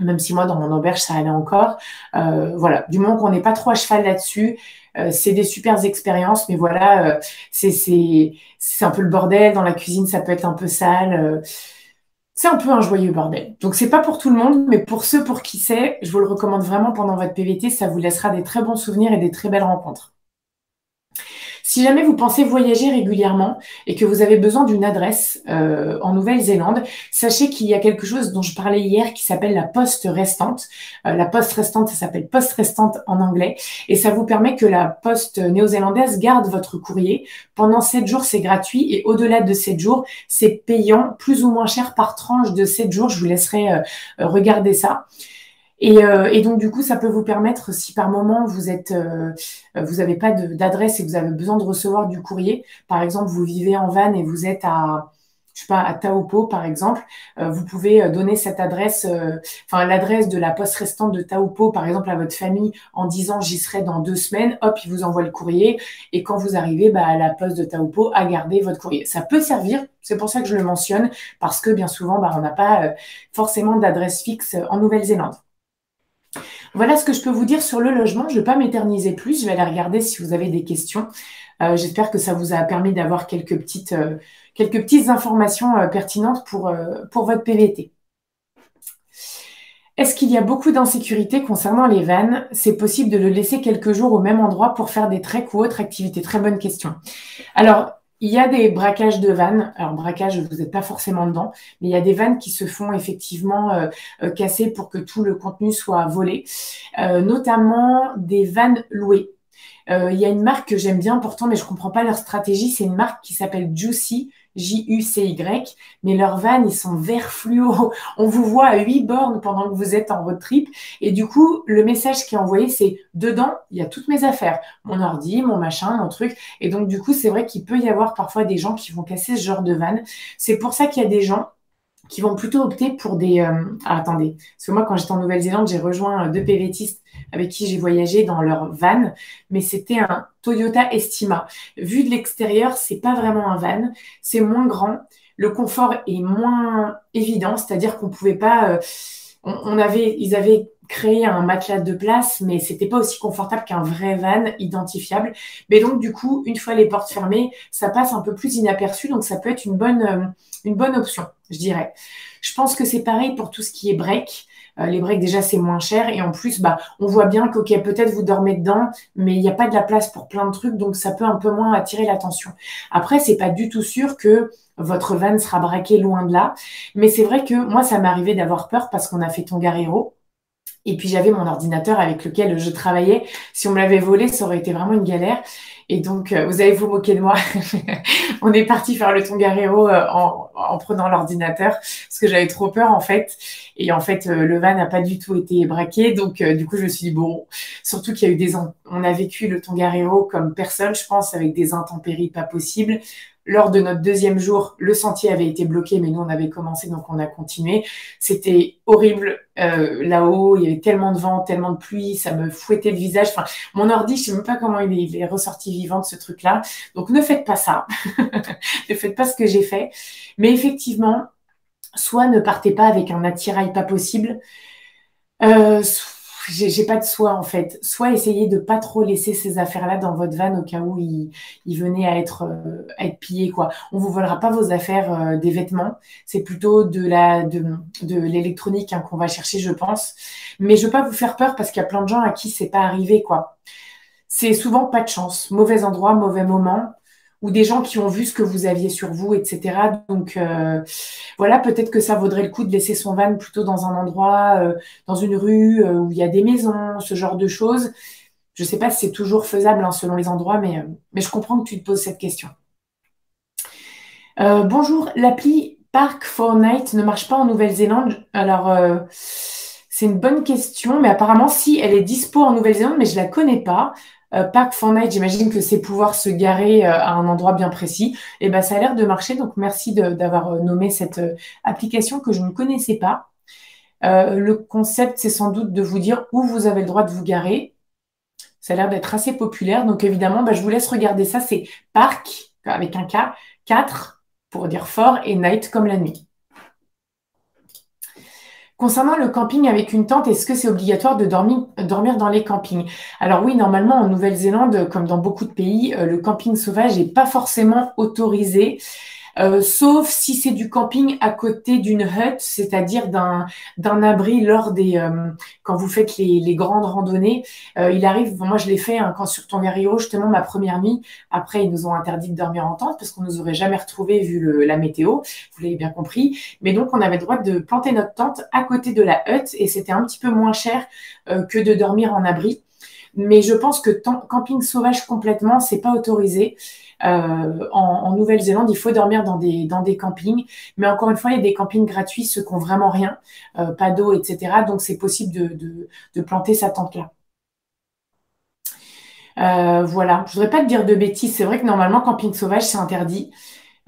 même si moi dans mon auberge ça allait encore. Euh, voilà, du moment qu'on n'est pas trop à cheval là-dessus, euh, c'est des super expériences, mais voilà, euh, c'est c'est un peu le bordel. Dans la cuisine, ça peut être un peu sale. Euh, c'est un peu un joyeux bordel. Donc c'est pas pour tout le monde, mais pour ceux pour qui c'est, je vous le recommande vraiment pendant votre PVT. Ça vous laissera des très bons souvenirs et des très belles rencontres. Si jamais vous pensez voyager régulièrement et que vous avez besoin d'une adresse euh, en Nouvelle-Zélande, sachez qu'il y a quelque chose dont je parlais hier qui s'appelle la poste restante. Euh, la poste restante, ça s'appelle poste restante en anglais et ça vous permet que la poste néo-zélandaise garde votre courrier. Pendant 7 jours, c'est gratuit et au-delà de 7 jours, c'est payant plus ou moins cher par tranche de 7 jours. Je vous laisserai euh, regarder ça. Euh, et, donc, du coup, ça peut vous permettre, si par moment vous êtes, euh, vous n'avez pas d'adresse et vous avez besoin de recevoir du courrier, par exemple, vous vivez en van et vous êtes à, je sais pas, à Taupo, par exemple, euh, vous pouvez donner cette adresse, enfin, l'adresse de la poste restante de Taupo, par exemple, à votre famille en disant j'y serai dans deux semaines, hop, il vous envoie le courrier. Et quand vous arrivez bah, à la poste de Taupo, à garder votre courrier. Ça peut servir, c'est pour ça que je le mentionne, parce que bien souvent, bah, on n'a pas forcément d'adresse fixe en Nouvelle-Zélande. Voilà ce que je peux vous dire sur le logement. Je ne vais pas m'éterniser plus. Je vais aller regarder si vous avez des questions. Euh, j'espère que ça vous a permis d'avoir quelques petites, euh, quelques petites informations euh, pertinentes pour, pour votre PVT. Est-ce qu'il y a beaucoup d'insécurité concernant les vannes? C'est possible de le laisser quelques jours au même endroit pour faire des treks ou autres activités? Très bonne question. Alors, il y a des braquages de vannes. Alors, braquage, vous n'êtes pas forcément dedans, mais il y a des vannes qui se font effectivement euh, euh, casser pour que tout le contenu soit volé, euh, notamment des vannes louées. il y a une marque que j'aime bien pourtant, mais je ne comprends pas leur stratégie. C'est une marque qui s'appelle Juicy. J-U-C-Y, mais leurs vannes, ils sont vert fluo. On vous voit à 8 bornes pendant que vous êtes en road trip. Et du coup, le message qui est envoyé, c'est dedans, il y a toutes mes affaires. Mon ordi, mon machin, mon truc. Et donc, du coup, c'est vrai qu'il peut y avoir parfois des gens qui vont casser ce genre de vannes. C'est pour ça qu'il y a des gens qui vont plutôt opter pour des... Euh, ah, attendez, parce que moi, quand j'étais en Nouvelle-Zélande, j'ai rejoint deux PVTistes avec qui j'ai voyagé dans leur van, mais c'était un Toyota Estima. Vu de l'extérieur, c'est pas vraiment un van, c'est moins grand, le confort est moins évident, c'est-à-dire qu'on pouvait pas... Euh, on, avait, ils avaient créé un matelas de place, mais c'était pas aussi confortable qu'un vrai van identifiable. Mais donc, du coup, une fois les portes fermées, ça passe un peu plus inaperçu, donc ça peut être une bonne, euh, une bonne option, je dirais. Je pense que c'est pareil pour tout ce qui est break. Euh, les breaks, déjà, c'est moins cher. Et en plus, bah, on voit bien que, peut-être vous dormez dedans, mais il n'y a pas de la place pour plein de trucs, donc ça peut un peu moins attirer l'attention. Après, c'est pas du tout sûr que votre van sera braqué loin de là. Mais c'est vrai que moi, ça m'est arrivé d'avoir peur parce qu'on a fait Tongariro. Et puis j'avais mon ordinateur avec lequel je travaillais. Si on me l'avait volé, ça aurait été vraiment une galère. Et donc, euh, vous allez vous moquer de moi. on est parti faire le Tongariro euh, en, en prenant l'ordinateur parce que j'avais trop peur en fait. Et en fait, euh, le van n'a pas du tout été braqué. Donc, du coup, je me suis dit, bon, surtout qu'il y a eu des... On a vécu le Tongariro comme personne, je pense, avec des intempéries pas possibles. Lors de notre deuxième jour, le sentier avait été bloqué, mais nous, on avait commencé, donc on a continué. C'était horrible euh, là-haut. Il y avait tellement de vent, tellement de pluie, ça me fouettait le visage. Enfin, mon ordi, je sais même pas comment il est, ressorti vivant de ce truc-là. Donc, ne faites pas ça. ne faites pas ce que j'ai fait. Mais effectivement, soit ne partez pas avec un attirail pas possible, euh, j'ai pas de soie en fait. Soit essayez de pas trop laisser ces affaires-là dans votre van au cas où ils, venaient à être, euh, être pillés quoi. On vous volera pas vos affaires euh, des vêtements. C'est plutôt de la de, de l'électronique hein, qu'on va chercher, je pense. Mais je veux pas vous faire peur parce qu'il y a plein de gens à qui c'est pas arrivé quoi. C'est souvent pas de chance, mauvais endroit, mauvais moment ou des gens qui ont vu ce que vous aviez sur vous, etc. Donc euh, voilà, peut-être que ça vaudrait le coup de laisser son van plutôt dans un endroit, euh, dans une rue euh, où il y a des maisons, ce genre de choses. Je ne sais pas si c'est toujours faisable hein, selon les endroits, mais, mais je comprends que tu te poses cette question. bonjour, l'appli Park Night ne marche pas en Nouvelle-Zélande? Alors, c'est une bonne question, mais apparemment, si elle est dispo en Nouvelle-Zélande, mais je ne la connais pas. Euh, Pack for Night, j'imagine que c'est pouvoir se garer euh, à un endroit bien précis. Et ben, ça a l'air de marcher. Donc, merci d'avoir euh, nommé cette application que je ne connaissais pas. le concept, c'est sans doute de vous dire où vous avez le droit de vous garer. Ça a l'air d'être assez populaire. Donc, évidemment, bah, je vous laisse regarder ça. C'est Park, avec un K, 4 pour dire fort et Night comme la nuit. Concernant le camping avec une tente, est-ce que c'est obligatoire de dormir, dormir, dans les campings? Alors oui, normalement en Nouvelle-Zélande, comme dans beaucoup de pays, euh, le camping sauvage n'est pas forcément autorisé. Euh, sauf si c'est du camping à côté d'une hut, c'est-à-dire d'un d'un abri lors des euh, quand vous faites les, les grandes randonnées. Euh, il arrive, moi je l'ai fait hein, quand sur Tongariro, justement ma première nuit. Après ils nous ont interdit de dormir en tente parce qu'on nous aurait jamais retrouvé vu le, la météo. Vous l'avez bien compris. Mais donc on avait le droit de planter notre tente à côté de la hut et c'était un petit peu moins cher que de dormir en abri. Mais je pense que camping sauvage complètement, c'est pas autorisé. Euh, en, Nouvelle-Zélande, il faut dormir dans des, dans des campings. Mais encore une fois, il y a des campings gratuits, ceux qui n'ont vraiment rien, euh, pas d'eau, etc. Donc, c'est possible de, de, planter sa tente là. Euh, voilà, je voudrais pas te dire de bêtises. C'est vrai que normalement, camping sauvage, c'est interdit.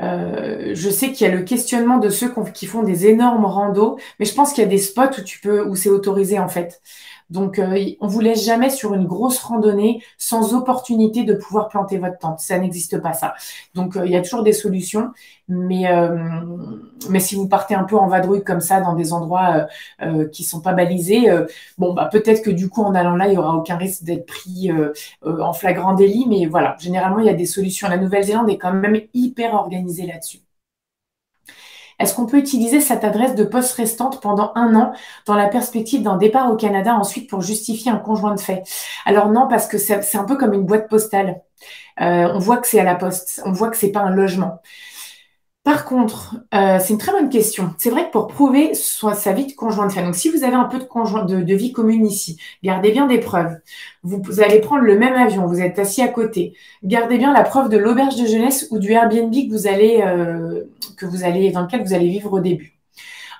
je sais qu'il y a le questionnement de ceux qui font des énormes randos, mais je pense qu'il y a des spots où tu peux, où c'est autorisé en fait. Donc, euh, on vous laisse jamais sur une grosse randonnée sans opportunité de pouvoir planter votre tente. Ça n'existe pas ça. Donc, euh, il y a toujours des solutions. Mais, euh, mais si vous partez un peu en vadrouille comme ça dans des endroits qui sont pas balisés, bon, bah, peut-être que du coup, en allant là, il y aura aucun risque d'être pris en flagrant délit. Mais voilà, généralement, il y a des solutions. La Nouvelle-Zélande est quand même hyper organisée là-dessus. Est-ce qu'on peut utiliser cette adresse de poste restante pendant un an dans la perspective d'un départ au Canada ensuite pour justifier un conjoint de fait? Alors non, parce que c'est un peu comme une boîte postale. Euh, on voit que c'est à la poste, on voit que c'est pas un logement. Par contre, euh, c'est une très bonne question. C'est vrai que pour prouver sa vie de conjoint de fait, donc si vous avez un peu de, vie commune ici, gardez bien des preuves. Vous, allez prendre le même avion, vous êtes assis à côté. Gardez bien la preuve de l'auberge de jeunesse ou du Airbnb que vous allez, euh, que vous allez, dans lequel vous allez vivre au début.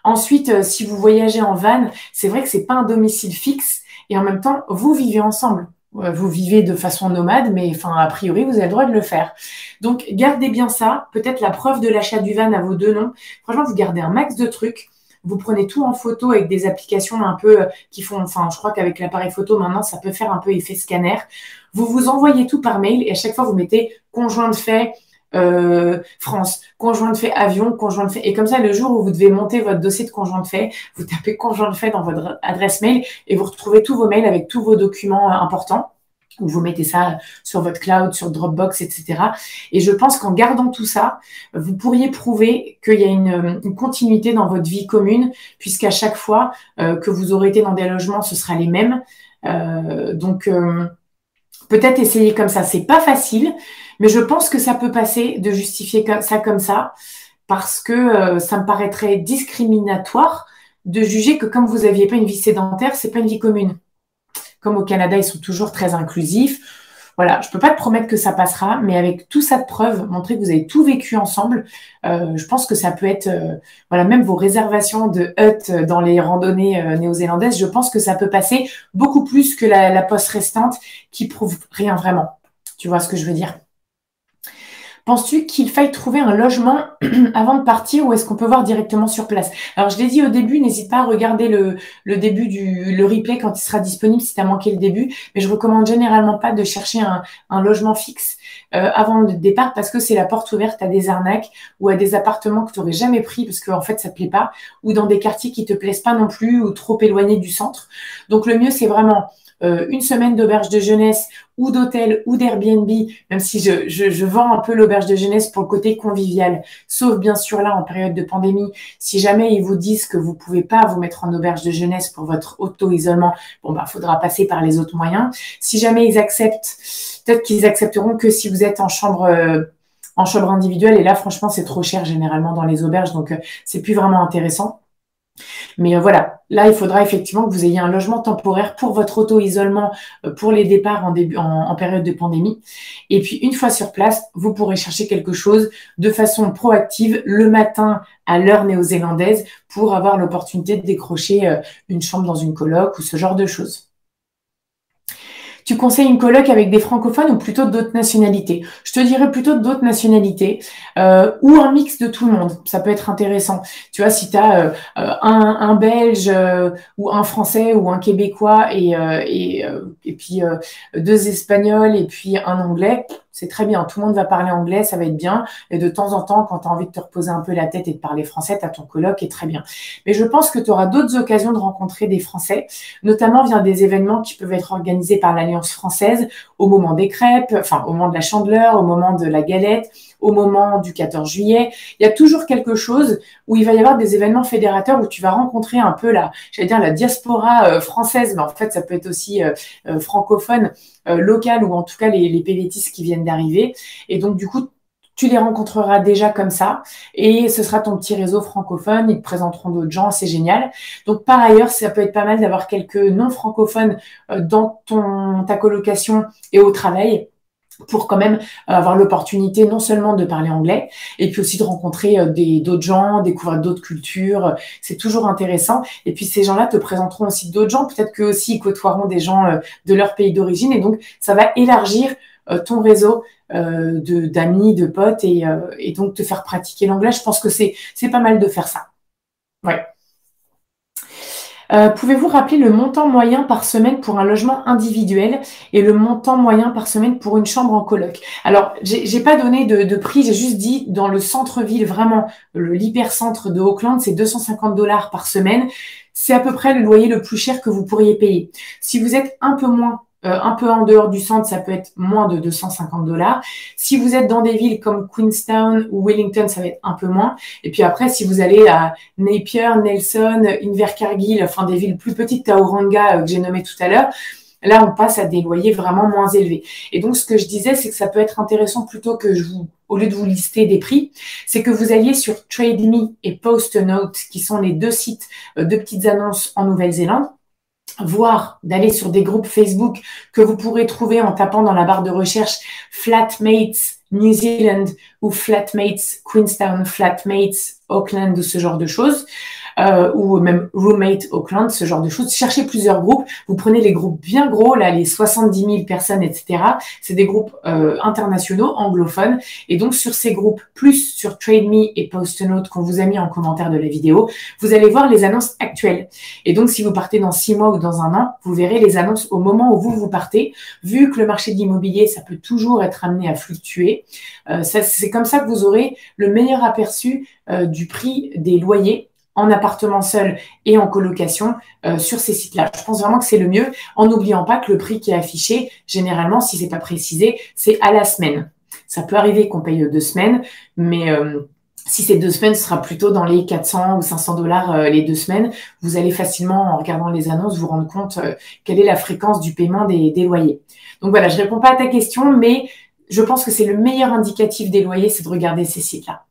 Ensuite, euh, si vous voyagez en van, c'est vrai que c'est pas un domicile fixe et en même temps, vous vivez ensemble vous vivez de façon nomade, mais enfin, a priori, vous avez le droit de le faire. Donc, gardez bien ça. Peut-être la preuve de l'achat du van à vos deux noms. Franchement, vous gardez un max de trucs. Vous prenez tout en photo avec des applications un peu euh, qui font, enfin, je crois qu'avec l'appareil photo, maintenant, ça peut faire un peu effet scanner. Vous vous envoyez tout par mail et à chaque fois, vous mettez conjoint de fait, euh, France, conjoint de fait avion, conjoint de fait. Et comme ça, le jour où vous devez monter votre dossier de conjoint de fait, vous tapez conjoint de fait dans votre adresse mail et vous retrouvez tous vos mails avec tous vos documents euh, importants. Vous mettez ça sur votre cloud, sur Dropbox, etc. Et je pense qu'en gardant tout ça, vous pourriez prouver qu'il y a une, continuité dans votre vie commune, puisqu'à chaque fois euh, que vous aurez été dans des logements, ce sera les mêmes. donc, peut-être essayer comme ça. C'est pas facile, mais je pense que ça peut passer de justifier ça comme ça, parce que euh, ça me paraîtrait discriminatoire de juger que comme vous n'aviez pas une vie sédentaire, c'est pas une vie commune. Comme au Canada, ils sont toujours très inclusifs. Voilà, je peux pas te promettre que ça passera, mais avec tout ça de preuve, montrer que vous avez tout vécu ensemble, euh, je pense que ça peut être, euh, voilà, même vos réservations de hut dans les randonnées néo-zélandaises, je pense que ça peut passer beaucoup plus que la, la poste restante qui prouve rien vraiment. Tu vois ce que je veux dire? Penses-tu qu'il faille trouver un logement avant de partir ou est-ce qu'on peut voir directement sur place? Alors, je l'ai dit au début, n'hésite pas à regarder le, début du le replay quand il sera disponible si tu as manqué le début. Mais je recommande généralement pas de chercher un, logement fixe euh, avant le départ parce que c'est la porte ouverte à des arnaques ou à des appartements que tu n'aurais jamais pris parce qu'en en fait, ça te plaît pas ou dans des quartiers qui te plaisent pas non plus ou trop éloignés du centre. Donc, le mieux, c'est vraiment euh, une semaine d'auberge de jeunesse ou d'hôtel ou d'Airbnb, même si je, vends un peu l'auberge de jeunesse pour le côté convivial, sauf bien sûr là en période de pandémie, si jamais ils vous disent que vous pouvez pas vous mettre en auberge de jeunesse pour votre auto-isolement, bon bah faudra passer par les autres moyens. Si jamais ils acceptent, peut-être qu'ils accepteront que si vous êtes en chambre euh, individuelle et là franchement c'est trop cher généralement dans les auberges donc euh, c'est plus vraiment intéressant. Mais euh, voilà, là, il faudra effectivement que vous ayez un logement temporaire pour votre auto-isolement, euh, pour les départs en, début, en, période de pandémie. Et puis, une fois sur place, vous pourrez chercher quelque chose de façon proactive le matin à l'heure néo-zélandaise pour avoir l'opportunité de décrocher euh, une chambre dans une coloc ou ce genre de choses. Tu conseilles une coloc avec des francophones ou plutôt d'autres nationalités? Je te dirais plutôt d'autres nationalités euh, ou un mix de tout le monde. Ça peut être intéressant. Tu vois, si tu as euh, un, un, Belge euh, ou un Français ou un Québécois et, et, et puis deux Espagnols et puis un Anglais, c'est très bien. Tout le monde va parler anglais, ça va être bien. Et de temps en temps, quand tu as envie de te reposer un peu la tête et de parler français, tu as ton colloque et très bien. Mais je pense que tu auras d'autres occasions de rencontrer des Français, notamment via des événements qui peuvent être organisés par l'Alliance française au moment des crêpes, enfin au moment de la chandeleur, au moment de la galette, au moment du 14 juillet. Il y a toujours quelque chose où il va y avoir des événements fédérateurs où tu vas rencontrer un peu la, j'allais dire la diaspora euh, française, mais en fait ça peut être aussi euh, euh, francophone, local ou en tout cas les, les qui viennent d'arriver. Et donc du coup tu les rencontreras déjà comme ça et ce sera ton petit réseau francophone, ils te présenteront d'autres gens, c'est génial. Donc par ailleurs, ça peut être pas mal d'avoir quelques non francophones dans ton ta colocation et au travail pour quand même euh, avoir l'opportunité non seulement de parler anglais, et puis aussi de rencontrer euh, des d'autres gens, découvrir d'autres cultures. C'est toujours intéressant. Et puis ces gens-là te présenteront aussi d'autres gens. Peut-être qu'eux aussi côtoieront des gens euh, de leur pays d'origine. Et donc ça va élargir ton réseau de d'amis, de potes, et, et donc te faire pratiquer l'anglais. Je pense que c'est c'est pas mal de faire ça. Ouais. Euh, pouvez-vous rappeler le montant moyen par semaine pour un logement individuel et le montant moyen par semaine pour une chambre en coloc? Alors, j'ai pas donné de, prix, j'ai juste dit dans le centre-ville, vraiment l'hypercentre de Auckland, c'est 250 dollars par semaine. C'est à peu près le loyer le plus cher que vous pourriez payer. Si vous êtes un peu moins euh, un peu en dehors du centre, ça peut être moins de 250 dollars. Si vous êtes dans des villes comme Queenstown ou Wellington, ça va être un peu moins. Et puis après, si vous allez à Napier, Nelson, Invercargill, enfin des villes plus petites, Tauranga euh, que j'ai nommé tout à l'heure, là on passe à des loyers vraiment moins élevés. Et donc ce que je disais, c'est que ça peut être intéressant plutôt que je vous, au lieu de vous lister des prix, c'est que vous alliez sur TradeMe et PostNote, qui sont les deux sites euh, de petites annonces en Nouvelle-Zélande voire d'aller sur des groupes Facebook que vous pourrez trouver en tapant dans la barre de recherche Flatmates New Zealand ou Flatmates Queenstown, Flatmates Auckland ou ce genre de choses. Euh, ou même Roommate Auckland, ce genre de choses. Cherchez plusieurs groupes. Vous prenez les groupes bien gros, là, les 70 000 personnes, etc. C'est des groupes euh, internationaux, anglophones. Et donc, sur ces groupes, plus sur TradeMe et PostNote qu'on vous a mis en commentaire de la vidéo, vous allez voir les annonces actuelles. Et donc, si vous partez dans six mois ou dans un an, vous verrez les annonces au moment où vous vous partez. Vu que le marché de l'immobilier, ça peut toujours être amené à fluctuer, euh, c'est comme ça que vous aurez le meilleur aperçu euh, du prix des loyers en appartement seul et en colocation euh, sur ces sites-là. Je pense vraiment que c'est le mieux, en n'oubliant pas que le prix qui est affiché, généralement, si c'est pas précisé, c'est à la semaine. Ça peut arriver qu'on paye deux semaines, mais euh, si c'est deux semaines, ce sera plutôt dans les 400 ou 500 dollars euh, les deux semaines. Vous allez facilement, en regardant les annonces, vous rendre compte quelle est la fréquence du paiement des, des loyers. Donc voilà, je réponds pas à ta question, mais je pense que c'est le meilleur indicatif des loyers, c'est de regarder ces sites-là.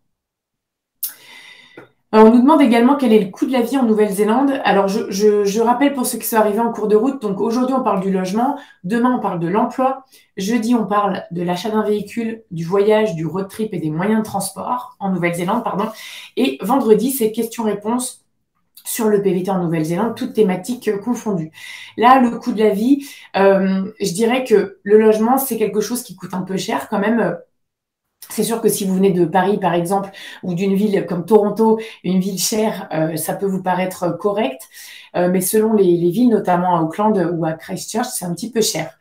Euh, on nous demande également quel est le coût de la vie en Nouvelle-Zélande. Alors, je, rappelle pour ceux qui sont arrivés en cours de route, donc aujourd'hui, on parle du logement, demain, on parle de l'emploi, jeudi, on parle de l'achat d'un véhicule, du voyage, du road trip et des moyens de transport en Nouvelle-Zélande, pardon. Et vendredi, c'est questions-réponses sur le PVT en Nouvelle-Zélande, toutes thématiques euh, confondues. Là, le coût de la vie, euh, je dirais que le logement, c'est quelque chose qui coûte un peu cher quand même c'est sûr que si vous venez de Paris, par exemple, ou d'une ville comme Toronto, une ville chère, euh, ça peut vous paraître correct. Euh, mais selon les, villes, notamment à Auckland ou à Christchurch, c'est un petit peu cher.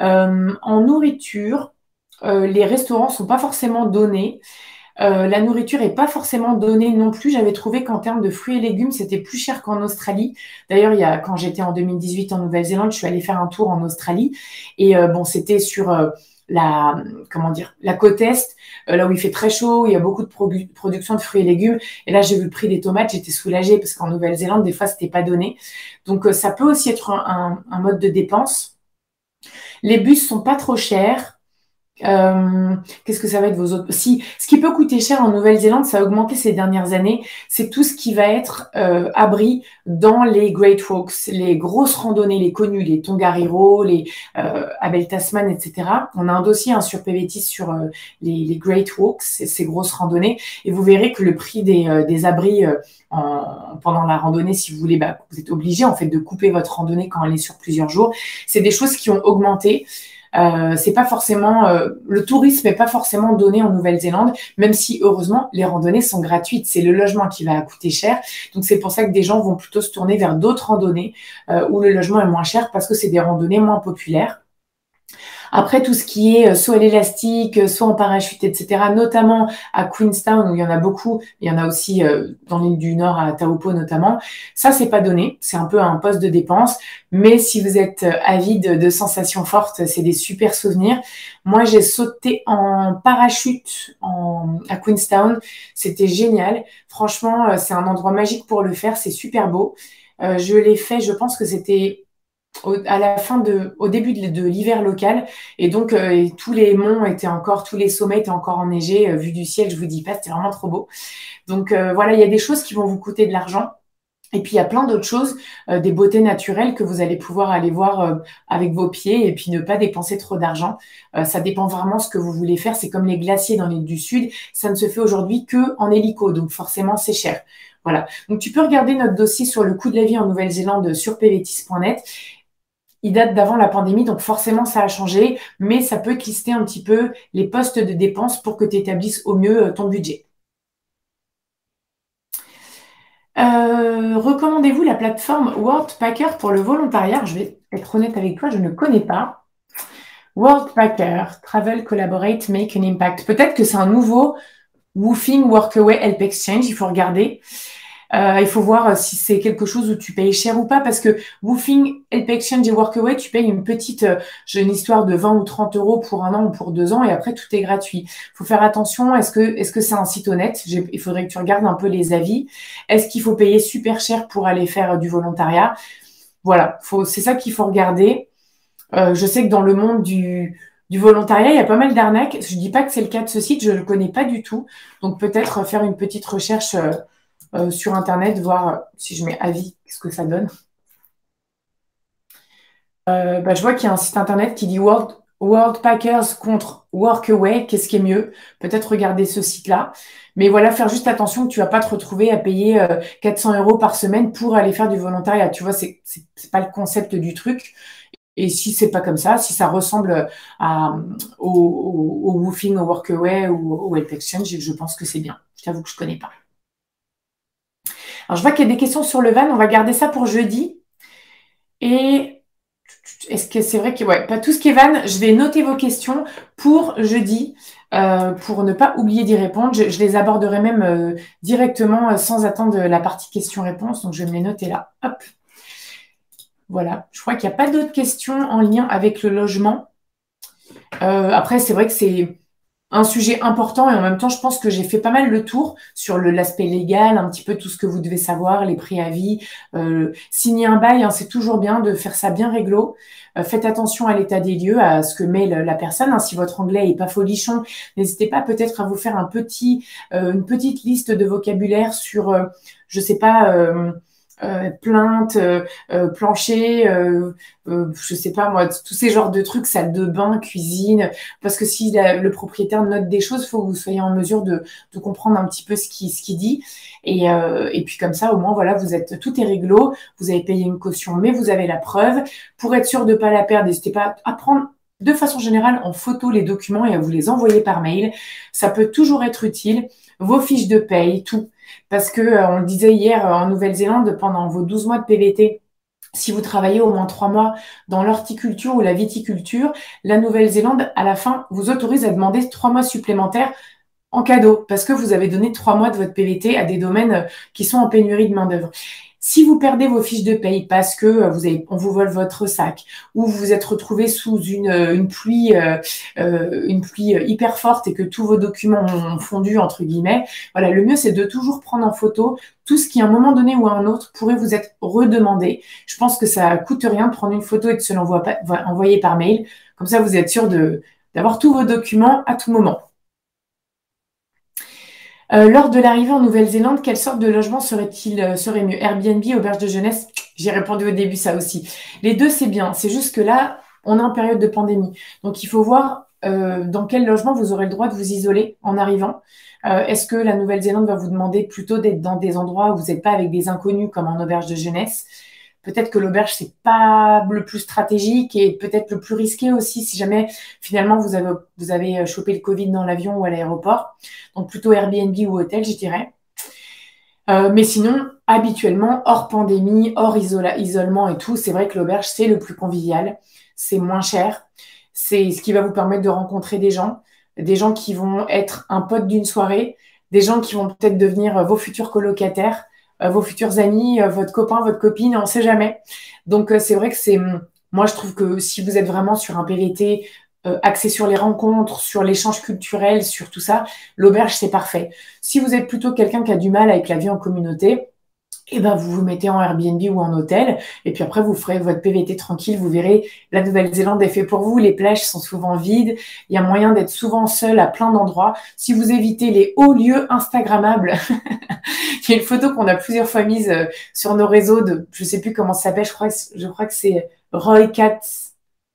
Euh, en nourriture, les restaurants sont pas forcément donnés. la nourriture est pas forcément donnée non plus. J'avais trouvé qu'en termes de fruits et légumes, c'était plus cher qu'en Australie. D'ailleurs, quand j'étais en 2018 en Nouvelle-Zélande, je suis allée faire un tour en Australie. Et bon, c'était sur la comment dire la côte est, euh, là où il fait très chaud, il y a beaucoup de production de fruits et légumes. Et là, j'ai vu le prix des tomates, j'étais soulagée parce qu'en Nouvelle-Zélande, des fois, c'était pas donné. Donc, euh, ça peut aussi être un, un, mode de dépense. Les bus sont pas trop chers. Euh, qu'est-ce que ça va être vos autres? Si, ce qui peut coûter cher en Nouvelle-Zélande, ça a augmenté ces dernières années. C'est tout ce qui va être euh, abri dans les Great Walks, les grosses randonnées, les connues, les Tongariro, les euh, Abel Tasman, etc. On a un dossier hein, sur PVT sur euh, les, les, Great Walks, ces grosses randonnées, et vous verrez que le prix des, euh, des abris en, pendant la randonnée, si vous voulez, bah, vous êtes obligé en fait de couper votre randonnée quand elle est sur plusieurs jours. C'est des choses qui ont augmenté. Euh, c'est pas forcément euh, le tourisme n'est pas forcément donné en Nouvelle-Zélande, même si heureusement les randonnées sont gratuites. C'est le logement qui va coûter cher, donc c'est pour ça que des gens vont plutôt se tourner vers d'autres randonnées euh, où le logement est moins cher parce que c'est des randonnées moins populaires. Après, tout ce qui est euh, soit l'élastique, euh, soit en parachute, etc., notamment à Queenstown, où il y en a beaucoup, il y en a aussi euh, dans l'île du Nord, à Taupo notamment, ça, c'est pas donné. C'est un peu un poste de dépense. Mais si vous êtes avide de sensations fortes, c'est des super souvenirs. Moi, j'ai sauté en parachute en, à Queenstown. C'était génial. Franchement, c'est un endroit magique pour le faire. C'est super beau. je l'ai fait, je pense que c'était à la fin de, au début de, l'hiver local, et donc euh, tous les monts étaient encore, tous les sommets étaient encore enneigés, euh, vu du ciel, je vous dis pas, c'était vraiment trop beau. Donc euh, voilà, il y a des choses qui vont vous coûter de l'argent. Et puis il y a plein d'autres choses, des beautés naturelles que vous allez pouvoir aller voir avec vos pieds et puis ne pas dépenser trop d'argent. ça dépend vraiment ce que vous voulez faire. C'est comme les glaciers dans l'île du Sud, ça ne se fait aujourd'hui que en hélico, donc forcément c'est cher. Voilà. Donc tu peux regarder notre dossier sur le coût de la vie en Nouvelle-Zélande sur pvtis.net il date d'avant la pandémie, donc forcément ça a changé, mais ça peut lister un petit peu les postes de dépenses pour que tu établisses au mieux euh, ton budget. Euh, recommandez-vous la plateforme Worldpacker pour le volontariat? Je vais être honnête avec toi, je ne connais pas. Worldpacker, Travel, Collaborate, Make an Impact. Peut-être que c'est un nouveau Woofing Workaway Help Exchange, il faut regarder. Euh, il faut voir euh, si c'est quelque chose où tu payes cher ou pas, parce que Woofing, Help Exchange et Workaway, tu payes une petite, euh, une histoire de 20 ou 30 euros pour un an ou pour deux ans, et après tout est gratuit. Il faut faire attention. Est-ce que est-ce que c'est un site honnête? Il faudrait que tu regardes un peu les avis. Est-ce qu'il faut payer super cher pour aller faire du volontariat? Voilà, c'est ça qu'il faut regarder. je sais que dans le monde du du volontariat, il y a pas mal d'arnaques. Je dis pas que c'est le cas de ce site, je ne le connais pas du tout. Donc peut-être faire une petite recherche euh, sur Internet, voir euh, si je mets avis, qu'est-ce que ça donne. Euh, bah, je vois qu'il y a un site internet qui dit World, Worldpackers contre Workaway, qu'est-ce qui est mieux? Peut-être regarder ce site-là. Mais voilà, faire juste attention que tu vas pas te retrouver à payer 400 euh, euros par semaine pour aller faire du volontariat. Tu vois, c'est pas le concept du truc. Et si c'est pas comme ça, si ça ressemble à, au Woofing, au Workaway ou au Help Exchange, je pense que c'est bien. Je t'avoue que je connais pas. Alors, je vois qu'il y a des questions sur le van. On va garder ça pour jeudi. Et est-ce que c'est vrai que, ouais, pas tout ce qui est van, je vais noter vos questions pour jeudi, euh, pour ne pas oublier d'y répondre. Je, les aborderai même euh, directement euh, sans attendre la partie questions-réponses. Donc, je vais me les noter là. Hop. Voilà. Je crois qu'il n'y a pas d'autres questions en lien avec le logement. après, c'est vrai que c'est un sujet important et en même temps, je pense que j'ai fait pas mal le tour sur l'aspect légal, un petit peu tout ce que vous devez savoir, les préavis, euh, signer un bail, hein, c'est toujours bien de faire ça bien réglo. Euh, faites attention à l'état des lieux, à ce que met la personne. Hein. Si votre anglais est pas folichon, n'hésitez pas peut-être à vous faire euh, une petite liste de vocabulaire sur, euh, je sais pas euh, plainte, euh, euh, plancher, euh, je sais pas moi, tous ces genres de trucs, salle de bain, cuisine, parce que si le propriétaire note des choses, faut que vous soyez en mesure de, de comprendre un petit peu ce qu'il ce qui dit. Et, et puis comme ça, au moins, voilà, vous êtes tout est réglo, vous avez payé une caution, mais vous avez la preuve. Pour être sûr de pas la perdre, n'hésitez pas à prendre de façon générale en photo les documents et à vous les envoyer par mail. Ça peut toujours être utile. Vos fiches de paye, tout. Parce que, euh, on le disait hier euh, en Nouvelle-Zélande, pendant vos 12 mois de PVT, si vous travaillez au moins trois mois dans l'horticulture ou la viticulture, la Nouvelle-Zélande, à la fin, vous autorise à demander trois mois supplémentaires en cadeau parce que vous avez donné trois mois de votre PVT à des domaines euh, qui sont en pénurie de main-d'œuvre. Si vous perdez vos fiches de paye parce que euh, vous avez, on vous vole votre sac ou vous vous êtes retrouvé sous une, euh, une pluie, euh, une pluie hyper forte et que tous vos documents ont fondu entre guillemets, voilà, le mieux c'est de toujours prendre en photo tout ce qui à un moment donné ou à un autre pourrait vous être redemandé. Je pense que ça coûte rien de prendre une photo et de se l'envoyer par mail. Comme ça, vous êtes sûr de d'avoir tous vos documents à tout moment. Euh, lors de l'arrivée en Nouvelle-Zélande, quelle sorte de logement serait-il euh, serait mieux? Airbnb, auberge de jeunesse? J'ai répondu au début ça aussi. Les deux, c'est bien. C'est juste que là, on est en période de pandémie. Donc, il faut voir euh, dans quel logement vous aurez le droit de vous isoler en arrivant. Est-ce que la Nouvelle-Zélande va vous demander plutôt d'être dans des endroits où vous n'êtes pas avec des inconnus comme en auberge de jeunesse? Peut-être que l'auberge, c'est pas le plus stratégique et peut-être le plus risqué aussi si jamais finalement vous avez, vous avez euh, chopé le Covid dans l'avion ou à l'aéroport. Donc plutôt Airbnb ou hôtel, je dirais. Euh, mais sinon, habituellement, hors pandémie, hors isolement et tout, c'est vrai que l'auberge, c'est le plus convivial, c'est moins cher, c'est ce qui va vous permettre de rencontrer des gens, des gens qui vont être un pote d'une soirée, des gens qui vont peut-être devenir vos futurs colocataires, euh, vos futurs amis, euh, votre copain, votre copine, on ne sait jamais. Donc euh, c'est vrai que c'est, moi je trouve que si vous êtes vraiment sur un PVT axé sur les rencontres, sur l'échange culturel, sur tout ça, l'auberge c'est parfait. Si vous êtes plutôt quelqu'un qui a du mal avec la vie en communauté, et eh ben vous vous mettez en Airbnb ou en hôtel, et puis après vous ferez votre PVT tranquille, vous verrez, la Nouvelle-Zélande est fait pour vous, les plages sont souvent vides, il y a moyen d'être souvent seul à plein d'endroits. Si vous évitez les hauts lieux Instagrammables, il y a une photo qu'on a plusieurs fois mise euh, sur nos réseaux de, je sais plus comment ça s'appelle, je crois je crois que c'est Roy Cat,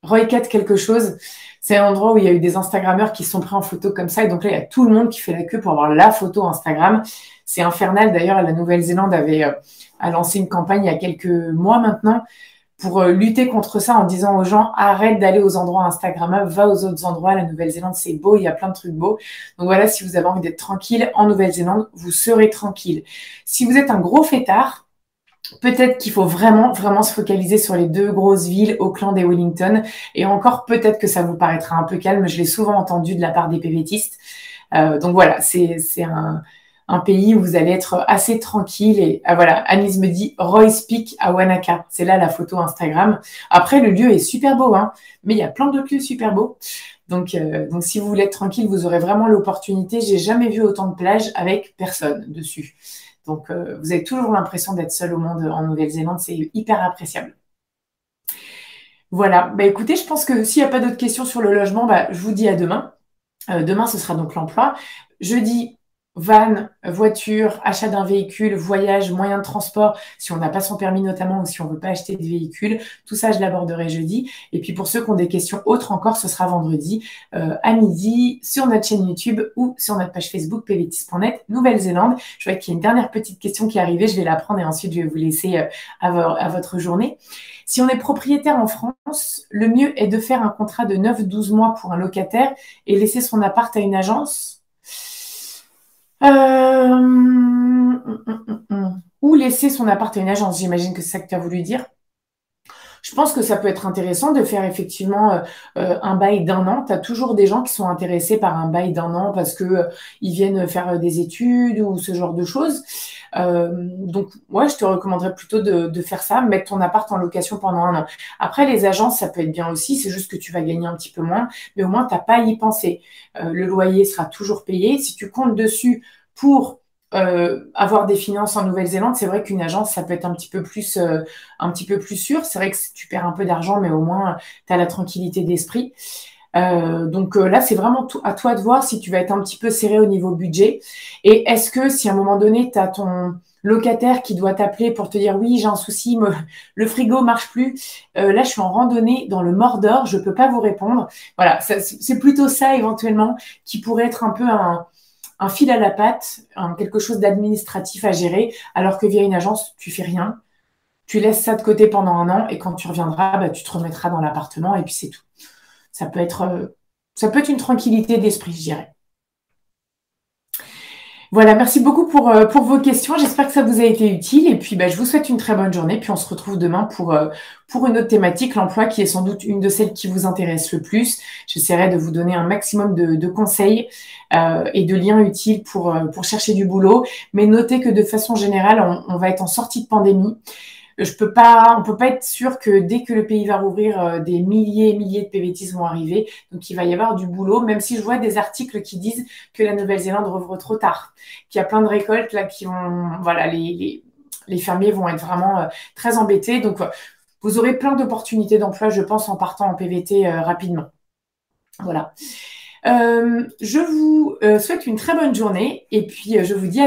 Roy Cat quelque chose. C'est un endroit où il y a eu des Instagrammeurs qui sont pris en photo comme ça, et donc là il y a tout le monde qui fait la queue pour avoir la photo Instagram. C'est infernal. D'ailleurs, la Nouvelle-Zélande avait euh, a lancé une campagne il y a quelques mois maintenant pour euh, lutter contre ça en disant aux gens arrête d'aller aux endroits Instagrammables, va aux autres endroits. La Nouvelle-Zélande, c'est beau, il y a plein de trucs beaux. Donc voilà, si vous avez envie d'être tranquille en Nouvelle-Zélande, vous serez tranquille. Si vous êtes un gros fêtard, Peut-être qu'il faut vraiment, vraiment se focaliser sur les deux grosses villes, Auckland et Wellington. Et encore, peut-être que ça vous paraîtra un peu calme. Je l'ai souvent entendu de la part des PVTistes. Euh, donc voilà, c'est un, un pays où vous allez être assez tranquille. Et ah, voilà, Anise me dit Roy's Peak à Wanaka. C'est là la photo Instagram. Après, le lieu est super beau, hein, mais il y a plein d'autres lieux super beaux. Donc, euh, donc, si vous voulez être tranquille, vous aurez vraiment l'opportunité. J'ai jamais vu autant de plages avec personne dessus. Donc, euh, vous avez toujours l'impression d'être seul au monde en Nouvelle-Zélande. C'est hyper appréciable. Voilà. Bah, écoutez, je pense que s'il n'y a pas d'autres questions sur le logement, bah, je vous dis à demain. Euh, demain, ce sera donc l'emploi. Jeudi, van, voiture, achat d'un véhicule, voyage, moyen de transport, si on n'a pas son permis notamment ou si on ne veut pas acheter de véhicule, tout ça je l'aborderai jeudi. Et puis pour ceux qui ont des questions autres encore, ce sera vendredi euh, à midi sur notre chaîne YouTube ou sur notre page Facebook pvtis.net Nouvelle-Zélande. Je vois qu'il y a une dernière petite question qui est arrivée, je vais la prendre et ensuite je vais vous laisser euh, à, votre journée. Si on est propriétaire en France, le mieux est de faire un contrat de 9-12 mois pour un locataire et laisser son appart à une agence euh, ou laisser son appart à une agence, j'imagine que c'est ça que tu as voulu dire. Je pense que ça peut être intéressant de faire effectivement euh, euh, un bail d'un an. Tu toujours des gens qui sont intéressés par un bail d'un an parce que ils viennent faire des études ou ce genre de choses. Donc, moi, je te recommanderais plutôt de, faire ça, mettre ton appart en location pendant un an. Après, les agences, ça peut être bien aussi. C'est juste que tu vas gagner un petit peu moins, mais au moins, tu n'as pas à y penser. le loyer sera toujours payé. Si tu comptes dessus pour euh, avoir des finances en Nouvelle-Zélande, c'est vrai qu'une agence, ça peut être un petit peu plus, euh, un petit peu plus sûr. C'est vrai que tu perds un peu d'argent, mais au moins, tu as la tranquillité d'esprit. Euh, donc là, c'est vraiment à toi de voir si tu vas être un petit peu serré au niveau budget. Et est-ce que si à un moment donné, tu as ton locataire qui doit t'appeler pour te dire oui, j'ai un souci, le frigo marche plus, là, je suis en randonnée dans le Mordor, je peux pas vous répondre. Voilà, c'est plutôt ça éventuellement qui pourrait être un peu un, un fil à la patte, quelque chose d'administratif à gérer, alors que via une agence, tu fais rien. Tu laisses ça de côté pendant un an et quand tu reviendras, bah, tu te remettras dans l'appartement et puis c'est tout. Ça peut être, euh, ça peut être une tranquillité d'esprit, je dirais. Voilà, merci beaucoup pour, euh, pour vos questions. J'espère que ça vous a été utile. Et puis, bah, je vous souhaite une très bonne journée. Puis, on se retrouve demain pour, euh, pour une autre thématique, l'emploi, qui est sans doute une de celles qui vous intéresse le plus. J'essaierai de vous donner un maximum de, conseils et de liens utiles pour, pour chercher du boulot. Mais notez que de façon générale, on va être en sortie de pandémie je peux pas, on peut pas être sûr que dès que le pays va rouvrir, euh, des milliers et milliers de PVTs vont arriver. Donc il va y avoir du boulot, même si je vois des articles qui disent que la Nouvelle-Zélande rouvre trop tard, qu'il y a plein de récoltes là qui vont, voilà, les, fermiers vont être vraiment euh, très embêtés. Donc euh, vous aurez plein d'opportunités d'emploi, je pense, en partant en PVT rapidement. Voilà. je vous souhaite une très bonne journée et puis je vous dis à